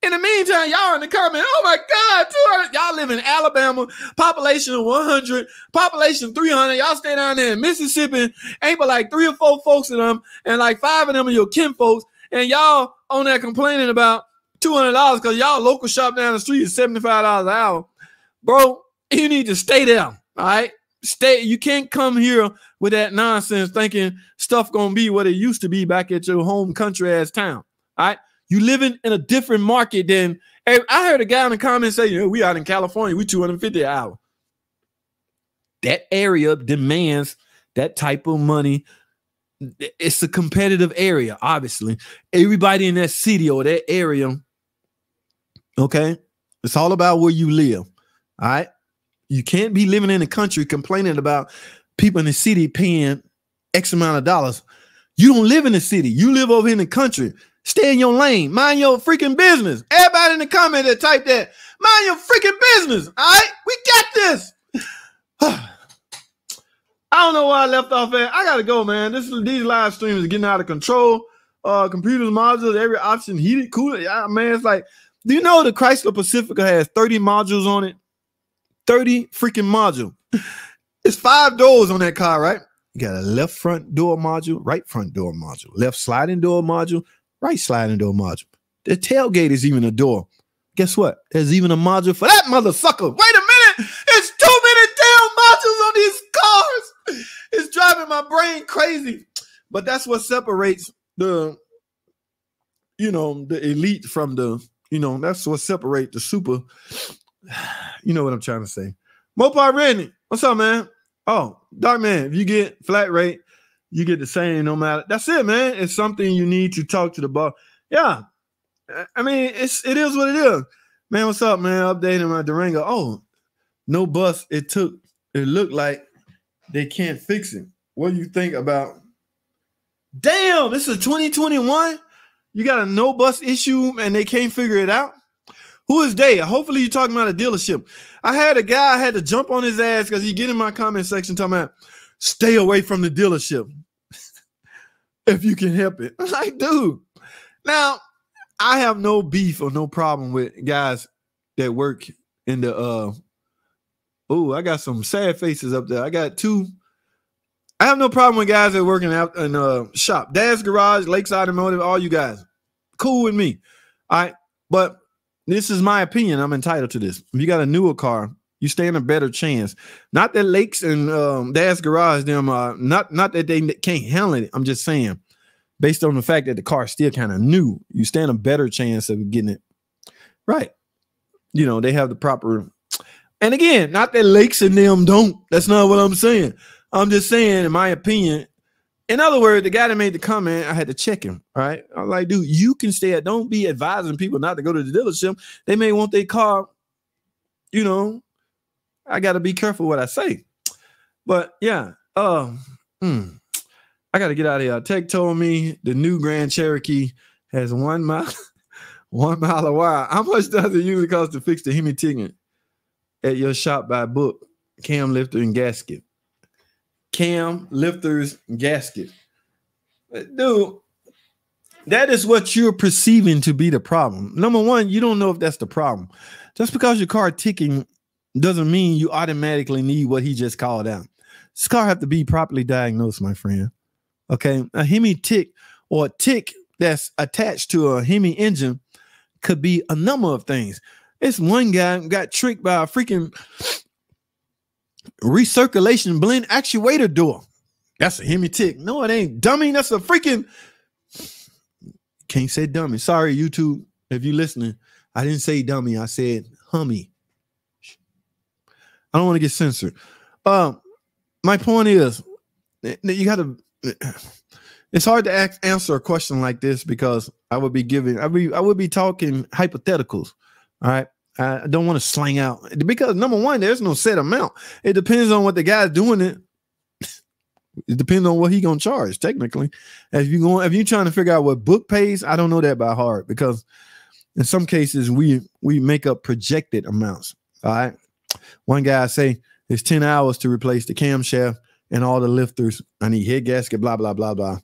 [SPEAKER 1] In the meantime, y'all in the comment, oh my God, 200. Y'all live in Alabama, population of 100, population 300. Y'all stay down there in Mississippi, ain't but like three or four folks in them, and like five of them are your kin folks. And y'all on there complaining about $200 because y'all local shop down the street is $75 an hour. Bro, you need to stay there. All right. Stay. You can't come here with that nonsense thinking stuff gonna be what it used to be back at your home country ass town. All right. You living in a different market than I heard a guy in the comments say, you know, we out in California, we 250 an hour. That area demands that type of money. It's a competitive area, obviously. Everybody in that city or that area, okay, it's all about where you live. All right. You can't be living in the country complaining about people in the city paying X amount of dollars. You don't live in the city. You live over in the country. Stay in your lane. Mind your freaking business. Everybody in the comment that type that, mind your freaking business. All right, we got this. I don't know why I left off at. I gotta go, man. This is these live streams are getting out of control. Uh, computers, modules, every option, heated, cool. Yeah, man, it's like, do you know the Chrysler Pacifica has 30 modules on it? 30 freaking module. It's five doors on that car, right? You got a left front door module, right front door module, left sliding door module, right sliding door module. The tailgate is even a door. Guess what? There's even a module for that mother sucker. Wait a minute. It's too many damn modules on these cars. It's driving my brain crazy. But that's what separates the, you know, the elite from the, you know, that's what separates the super. You know what I'm trying to say. Mopar Randy, what's up, man? Oh, Dark Man, if you get flat rate, you get the same no matter. That's it, man. It's something you need to talk to the boss. Yeah. I mean, it's it is what it is. Man, what's up, man? Updating my Durango. Oh, no bus. It took, it looked like they can't fix it. What do you think about? Damn, this is 2021. You got a no bus issue and they can't figure it out. Who is they? Hopefully you're talking about a dealership. I had a guy I had to jump on his ass because he get in my comment section talking about stay away from the dealership if you can help it. I'm like, dude. Now, I have no beef or no problem with guys that work in the uh oh, I got some sad faces up there. I got two. I have no problem with guys that working out in uh shop. Dad's garage, Lakeside Automotive, all you guys. Cool with me. All right. But this is my opinion. I'm entitled to this. If you got a newer car, you stand a better chance. Not that Lakes and um, Dad's Garage, them, uh, not not that they can't handle it. I'm just saying, based on the fact that the car is still kind of new, you stand a better chance of getting it right. You know, they have the proper. And again, not that Lakes and them don't. That's not what I'm saying. I'm just saying, in my opinion, in other words, the guy that made the comment, I had to check him. Right, I was like, dude, you can stay at. Don't be advising people not to go to the dealership. They may want their car. You know, I got to be careful what I say. But yeah, uh, hmm, I got to get out of here. Tech told me the new Grand Cherokee has one mile, one mile of wire. How much does it usually cost to fix the Hemi ticket at your shop by book, cam lifter and gasket? cam lifters gasket. Dude, that is what you're perceiving to be the problem. Number one, you don't know if that's the problem. Just because your car ticking doesn't mean you automatically need what he just called out. Scar have to be properly diagnosed, my friend. Okay, a Hemi tick or a tick that's attached to a Hemi engine could be a number of things. It's one guy got tricked by a freaking recirculation blend actuator door. That's a Hemi tick. No, it ain't dummy. That's a freaking can't say dummy. Sorry, YouTube, if you're listening. I didn't say dummy. I said hummy. I don't want to get censored. Um, my point is, you got to. It's hard to ask, answer a question like this because I would be giving. I would be, I would be talking hypotheticals. All right. I don't want to slang out because number one, there's no set amount. It depends on what the guy's doing it. It depends on what he gonna charge. Technically, if you going, if you're trying to figure out what book pays, I don't know that by heart because in some cases we we make up projected amounts. All right, one guy say it's ten hours to replace the camshaft and all the lifters. I need head gasket, blah blah blah blah.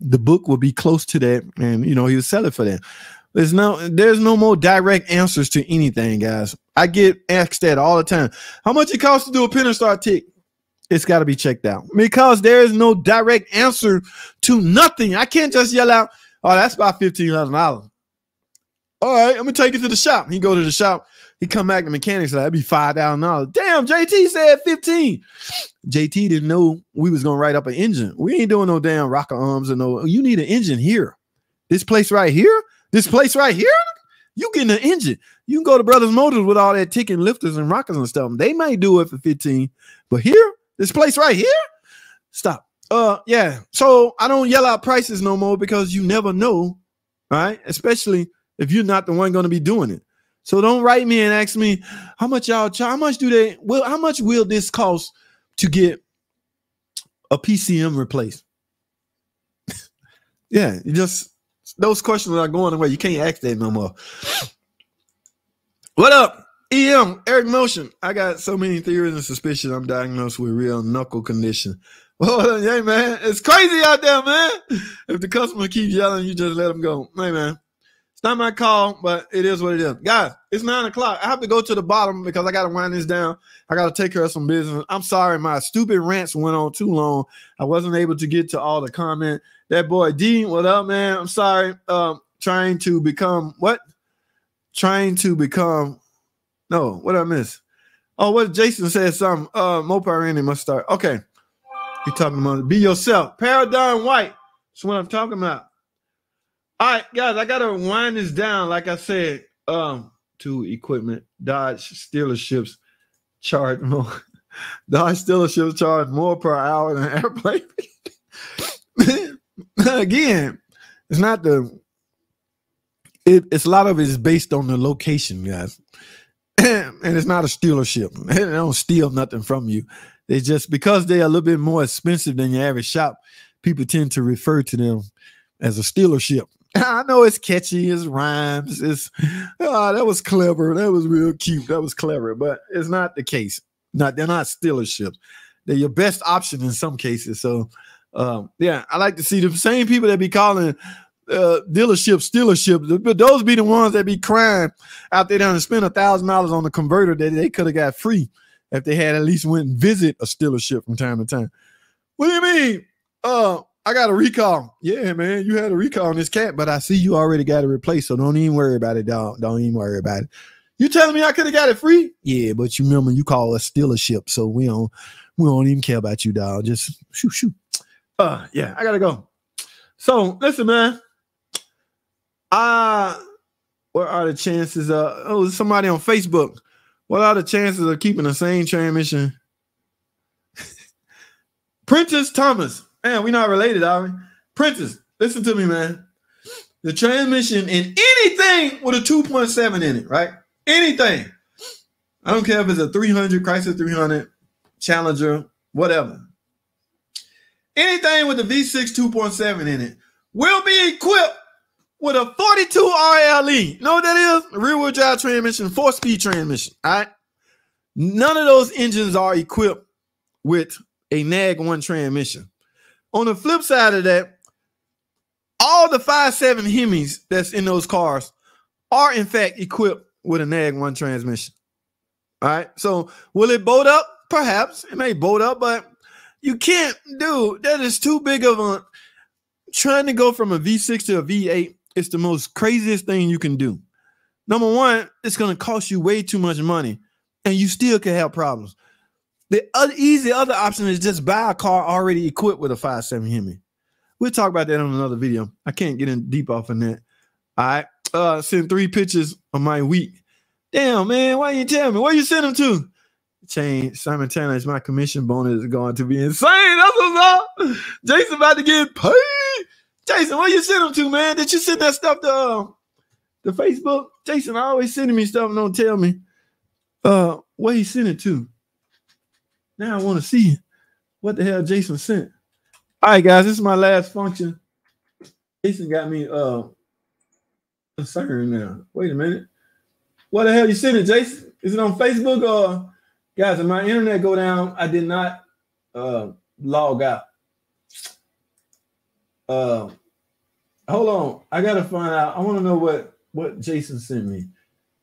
[SPEAKER 1] The book will be close to that, and you know he was selling for that. There's no there's no more direct answers to anything, guys. I get asked that all the time. How much it costs to do a pin and start tick? It's got to be checked out because there is no direct answer to nothing. I can't just yell out, "Oh, that's about fifteen hundred dollars." All right, I'm gonna take it to the shop. He go to the shop. He come back to mechanics. Like, that'd be five thousand dollars. Damn, JT said fifteen. JT didn't know we was gonna write up an engine. We ain't doing no damn rocker arms or no. You need an engine here. This place right here. This place right here, you getting an engine. You can go to Brothers Motors with all that ticking lifters and rockers and stuff. They might do it for 15, but here, this place right here, stop. Uh, yeah. So I don't yell out prices no more because you never know, right? Especially if you're not the one going to be doing it. So don't write me and ask me how much y'all. How much do they? Well, how much will this cost to get a PCM replaced? yeah, you just those questions are going away. You can't ask that no more. What up? EM, Eric Motion. I got so many theories and suspicions I'm diagnosed with real knuckle condition. Well, hey man, it's crazy out there, man. If the customer keeps yelling, you just let them go. Hey man, it's not my call, but it is what it is. Guys, it's nine o'clock. I have to go to the bottom because I got to wind this down. I got to take care of some business. I'm sorry, my stupid rants went on too long. I wasn't able to get to all the comment. That boy D, what up, man? I'm sorry. Um, trying to become what? Trying to become. No, what I miss? Oh, what Jason said something. Uh, Mopar Randy must start. Okay, he talking about be yourself. Paradigm White. That's what I'm talking about. All right, guys, I gotta wind this down. Like I said, um, to equipment, Dodge dealerships charge more. Dodge dealerships charge more per hour than airplane. Again, it's not the. It, it's a lot of it is based on the location, guys, and it's not a stealership. They don't steal nothing from you. They just because they're a little bit more expensive than your average shop, people tend to refer to them as a stealership. I know it's catchy, it's rhymes, it's oh, that was clever, that was real cute, that was clever, but it's not the case. Not they're not stealerships. They're your best option in some cases. So um, yeah, I like to see the same people that be calling uh, dealerships stealerships, but those be the ones that be crying out there down and spend a thousand dollars on the converter that they could have got free if they had at least went and visit a stealership from time to time. What do you mean? Uh, I got a recall. Yeah, man, you had a recall on this cat, but I see you already got it replaced, so don't even worry about it, dog. Don't even worry about it. You telling me I could have got it free? Yeah, but you remember you call us stealership, so we don't we don't even care about you, dog. Just shoot, shoot. Uh, yeah, I gotta go. So listen, man. Uh what are the chances of oh somebody on Facebook? What are the chances of keeping the same transmission? Prentice Thomas. Man, we not related, are we? Prentice, listen to me, man. The transmission in anything with a 2.7 in it, right? Anything. I don't care if it's a 300, Chrysler 300, Challenger, whatever. Anything with a V6 2.7 in it will be equipped with a 42 RLE. Know what that is? Rear wheel drive transmission, four speed transmission. All right. None of those engines are equipped with a NAG one transmission. On the flip side of that, all the five seven Hemis that's in those cars are in fact equipped with a NAG one transmission. All right. So will it boat up? Perhaps it may boat up, but you can't do that. Is too big of a trying to go from a V6 to a V8. It's the most craziest thing you can do. Number one, it's going to cost you way too much money, and you still can have problems. The other easy other option is just buy a car already equipped with a 5.7 Hemi. We'll talk about that on another video. I can't get in deep off on that. All right. Uh send three pictures of my week. Damn, man, why you tell me? Where you send them to? Change Simon Tanner is my commission bonus is going to be insane. That's what's up. Jason about to get paid. Jason, where you send them to, man? Did you send that stuff to uh, the Facebook? Jason always sending me stuff and don't tell me uh where he sent it to. Now I want to see what the hell Jason sent. All right, guys, this is my last function. Jason got me uh concerned now. Wait a minute. What the hell you sent sending, Jason? Is it on Facebook or guys? If my internet go down, I did not uh log out. Uh hold on. I gotta find out. I want to know what what Jason sent me.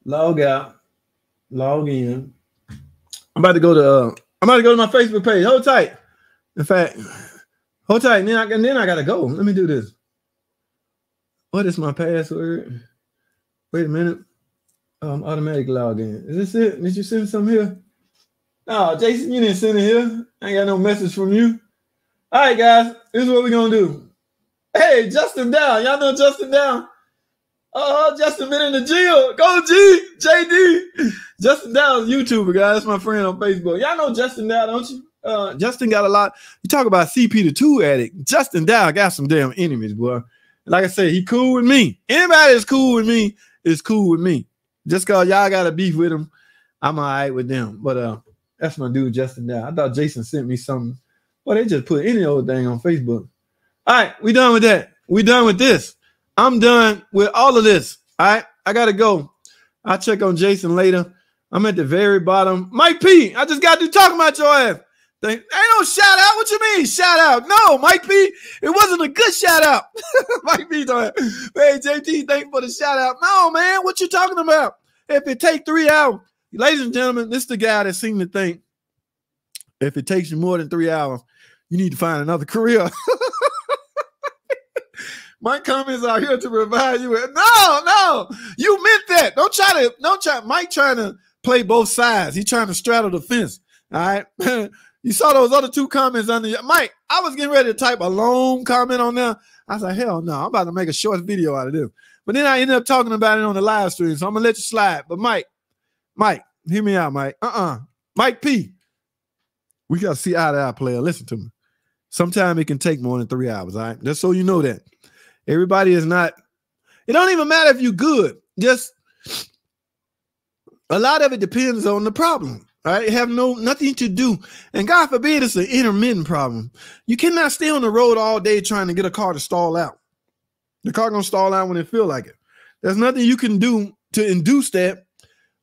[SPEAKER 1] Log out, log in. I'm about to go to uh, I'm about to go to my Facebook page. Hold tight. In fact, hold tight. And then I, and then I gotta go. Let me do this. What is my password? Wait a minute. Um, automatic login. Is this it? Did you send something here? No, Jason, you didn't send it here. I ain't got no message from you. All right, guys. This is what we're gonna do. Hey, Justin Down. Y'all know Justin Down? Oh, Justin been in the gym. Go G, JD. Justin Dow's YouTuber, guys. That's my friend on Facebook. Y'all know Justin Dow, don't you? Uh, Justin got a lot. You talk about CP the two addict. Justin Dow got some damn enemies, boy. Like I said, he cool with me. Anybody that's cool with me is cool with me. Just cause y'all got a beef with him, I'm all right with them. But uh, that's my dude, Justin Dow. I thought Jason sent me something Well, they just put any old thing on Facebook. All right, we done with that. We done with this. I'm done with all of this. All right, I gotta go. I'll check on Jason later. I'm at the very bottom. Mike P, I just got to talk about your ass. Ain't no shout out. What you mean shout out? No, Mike P. It wasn't a good shout out. Mike P. Hey, JT, thanks for the shout out. No, man, what you talking about? If it take three hours, ladies and gentlemen, this is the guy that seemed to think if it takes you more than three hours, you need to find another career. My comments are here to provide you with no, no. You meant that. Don't try to, don't try. Mike trying to play both sides. He's trying to straddle the fence. All right. you saw those other two comments under your Mike. I was getting ready to type a long comment on there. I said, hell no, I'm about to make a short video out of this. But then I ended up talking about it on the live stream. So I'm gonna let you slide. But Mike, Mike, hear me out, Mike. Uh-uh. Mike P. We gotta see eye to eye player. Listen to me. Sometimes it can take more than three hours. All right. Just so you know that. Everybody is not, it don't even matter if you're good. Just a lot of it depends on the problem. Right? Have no nothing to do. And God forbid it's an intermittent problem. You cannot stay on the road all day trying to get a car to stall out. The car gonna stall out when it feel like it. There's nothing you can do to induce that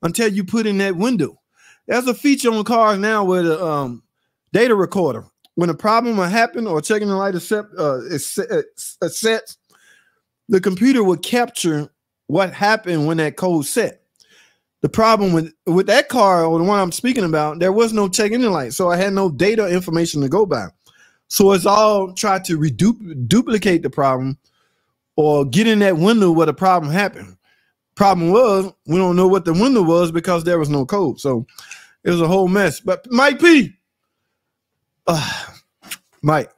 [SPEAKER 1] until you put in that window. There's a feature on cars now with a um, data recorder. When a problem will happen or checking the light is set, uh, is set, the computer would capture what happened when that code set. The problem with with that car or the one I'm speaking about, there was no check engine light, so I had no data information to go by. So it's all tried to duplicate the problem or get in that window where the problem happened. Problem was we don't know what the window was because there was no code, so it was a whole mess. But Mike P, uh, Mike,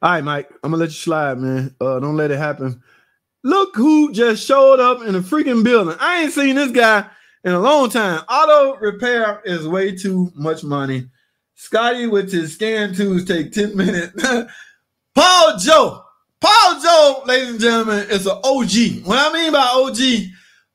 [SPEAKER 1] all right, Mike, I'm gonna let you slide, man. Uh, don't let it happen. Look who just showed up in the freaking building. I ain't seen this guy in a long time. Auto repair is way too much money. Scotty with his scan tools take 10 minutes. Paul Joe. Paul Joe, ladies and gentlemen, is an OG. What I mean by OG,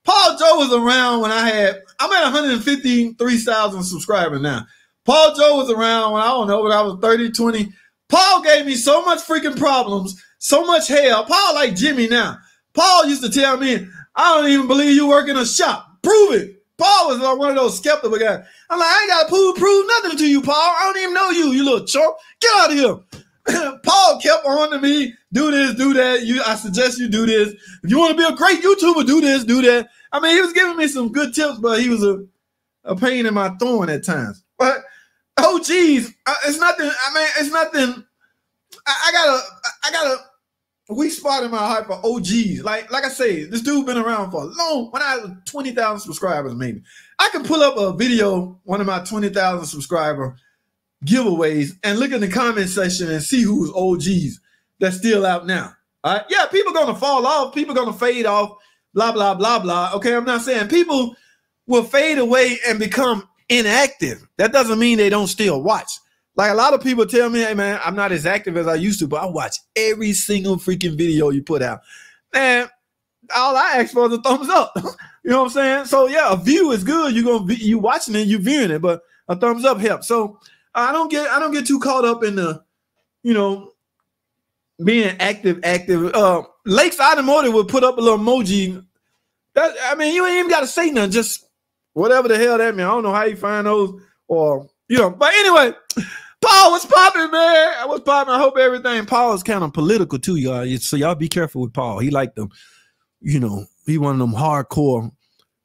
[SPEAKER 1] Paul Joe was around when I had, I'm at 153,000 subscribers now. Paul Joe was around when I don't know, when I was 30, 20. Paul gave me so much freaking problems, so much hell. Paul like Jimmy now. Paul used to tell me, I don't even believe you work in a shop. Prove it. Paul was like one of those skeptical guys. I'm like, I ain't got to prove, prove nothing to you, Paul. I don't even know you, you little chump. Get out of here. Paul kept on to me, do this, do that. You, I suggest you do this. If you want to be a great YouTuber, do this, do that. I mean, he was giving me some good tips, but he was a, a pain in my thorn at times. But oh geez, uh, it's nothing. I mean, it's nothing. I, I got a, I got a weak spot in my heart for OGs. Like, like I say, this dude been around for a long. When I had twenty thousand subscribers, maybe I can pull up a video, one of my twenty thousand subscriber giveaways, and look in the comment section and see who's OGs that's still out now. All right, yeah, people gonna fall off, people gonna fade off, blah blah blah blah. Okay, I'm not saying people will fade away and become inactive. That doesn't mean they don't still watch. Like a lot of people tell me, hey man, I'm not as active as I used to, but I watch every single freaking video you put out. Man, all I ask for is a thumbs up. you know what I'm saying? So yeah, a view is good. You're gonna be you watching it, you viewing it, but a thumbs up helps. So I don't get I don't get too caught up in the, you know, being active, active. Uh Lakes Automotive would put up a little emoji. That I mean, you ain't even gotta say nothing, just whatever the hell that means. I don't know how you find those or you know, but anyway, Paul was popping, man. I was popping. I hope everything. Paul is kind of political too, y'all. So y'all be careful with Paul. He like them, you know, he one of them hardcore,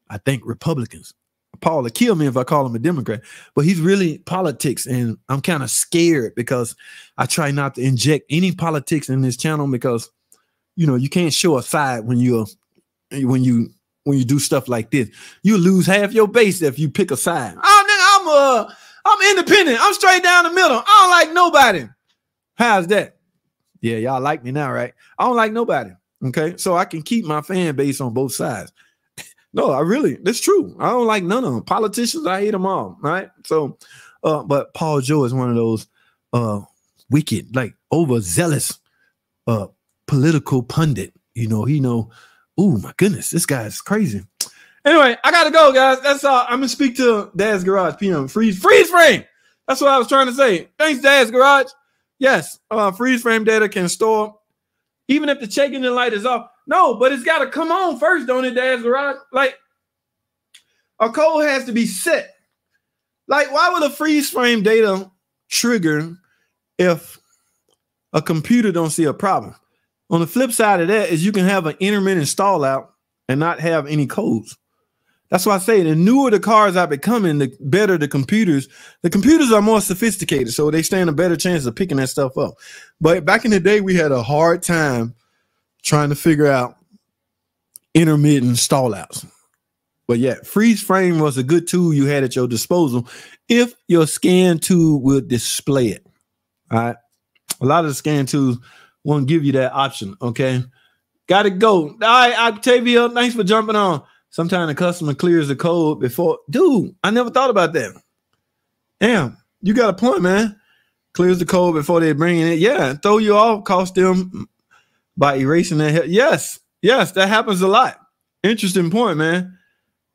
[SPEAKER 1] I think, Republicans. Paul will kill me if I call him a Democrat, but he's really politics, and I'm kind of scared because I try not to inject any politics in this channel because you know you can't show a side when you're when you when you do stuff like this. You lose half your base if you pick a side. Oh, nigga, I'm a I'm independent. I'm straight down the middle. I don't like nobody. How's that? Yeah, y'all like me now, right? I don't like nobody. Okay. So I can keep my fan base on both sides. no, I really, that's true. I don't like none of them. Politicians, I hate them all. Right. So, uh, but Paul Joe is one of those uh wicked, like overzealous uh political pundit. You know, he know, oh my goodness, this guy's crazy. Anyway, I gotta go, guys. That's all. I'm gonna speak to Dad's Garage PM. Freeze, freeze frame. That's what I was trying to say. Thanks, Dad's Garage. Yes, uh, freeze frame data can store even if the check engine light is off. No, but it's got to come on first, don't it, Dad's Garage? Like a code has to be set. Like, why would a freeze frame data trigger if a computer don't see a problem? On the flip side of that is you can have an intermittent stall out and not have any codes. That's why I say the newer the cars are becoming, the better the computers. The computers are more sophisticated, so they stand a better chance of picking that stuff up. But back in the day, we had a hard time trying to figure out intermittent stall outs. But yeah, freeze frame was a good tool you had at your disposal if your scan tool would display it. All right. A lot of the scan tools won't give you that option. Okay. Got to go. All right, Octavia, thanks for jumping on. Sometimes the customer clears the code before. Dude, I never thought about that. Damn, you got a point, man. Clears the code before they bring it. Yeah, throw you off, cost them by erasing that. Yes, yes, that happens a lot. Interesting point, man.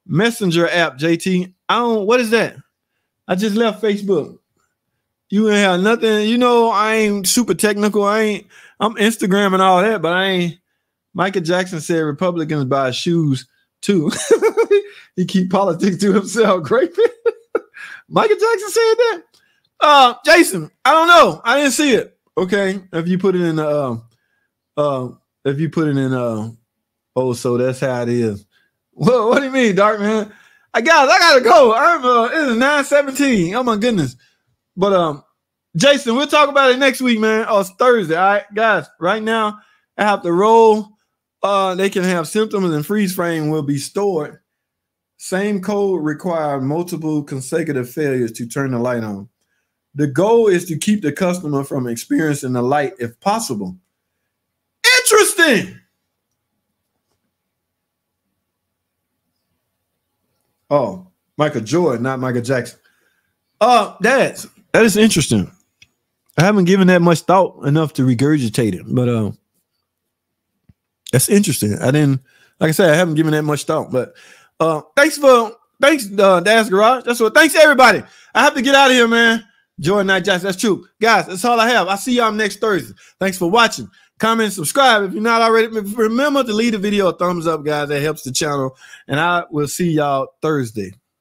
[SPEAKER 1] Messenger app, JT. I don't. What is that? I just left Facebook. You ain't have nothing. You know, I ain't super technical. I ain't. I'm Instagram and all that, but I ain't. Michael Jackson said Republicans buy shoes too. he keep politics to himself. Great. Michael Jackson said that. Uh, Jason, I don't know. I didn't see it. Okay, if you put it in, uh, uh, if you put it in, uh, oh, so that's how it is. Well, what do you mean, Dark Man? I got, I gotta go. I'm, uh, it is nine seventeen. Oh my goodness. But um, Jason, we'll talk about it next week, man. Oh, it's Thursday. All right, guys. Right now, I have to roll uh, they can have symptoms and freeze frame will be stored. Same code require multiple consecutive failures to turn the light on. The goal is to keep the customer from experiencing the light if possible. Interesting. Oh, Michael Jordan, not Michael Jackson. Uh, that's that is interesting. I haven't given that much thought enough to regurgitate it, but uh that's interesting. I didn't, like I said, I haven't given that much thought. But uh thanks for thanks, uh Dad's Garage. That's what thanks everybody. I have to get out of here, man. Jordan Knight Jackson. That's true. Guys, that's all I have. I'll see y'all next Thursday. Thanks for watching. Comment, subscribe if you're not already. Remember to leave the video a thumbs up, guys. That helps the channel. And I will see y'all Thursday.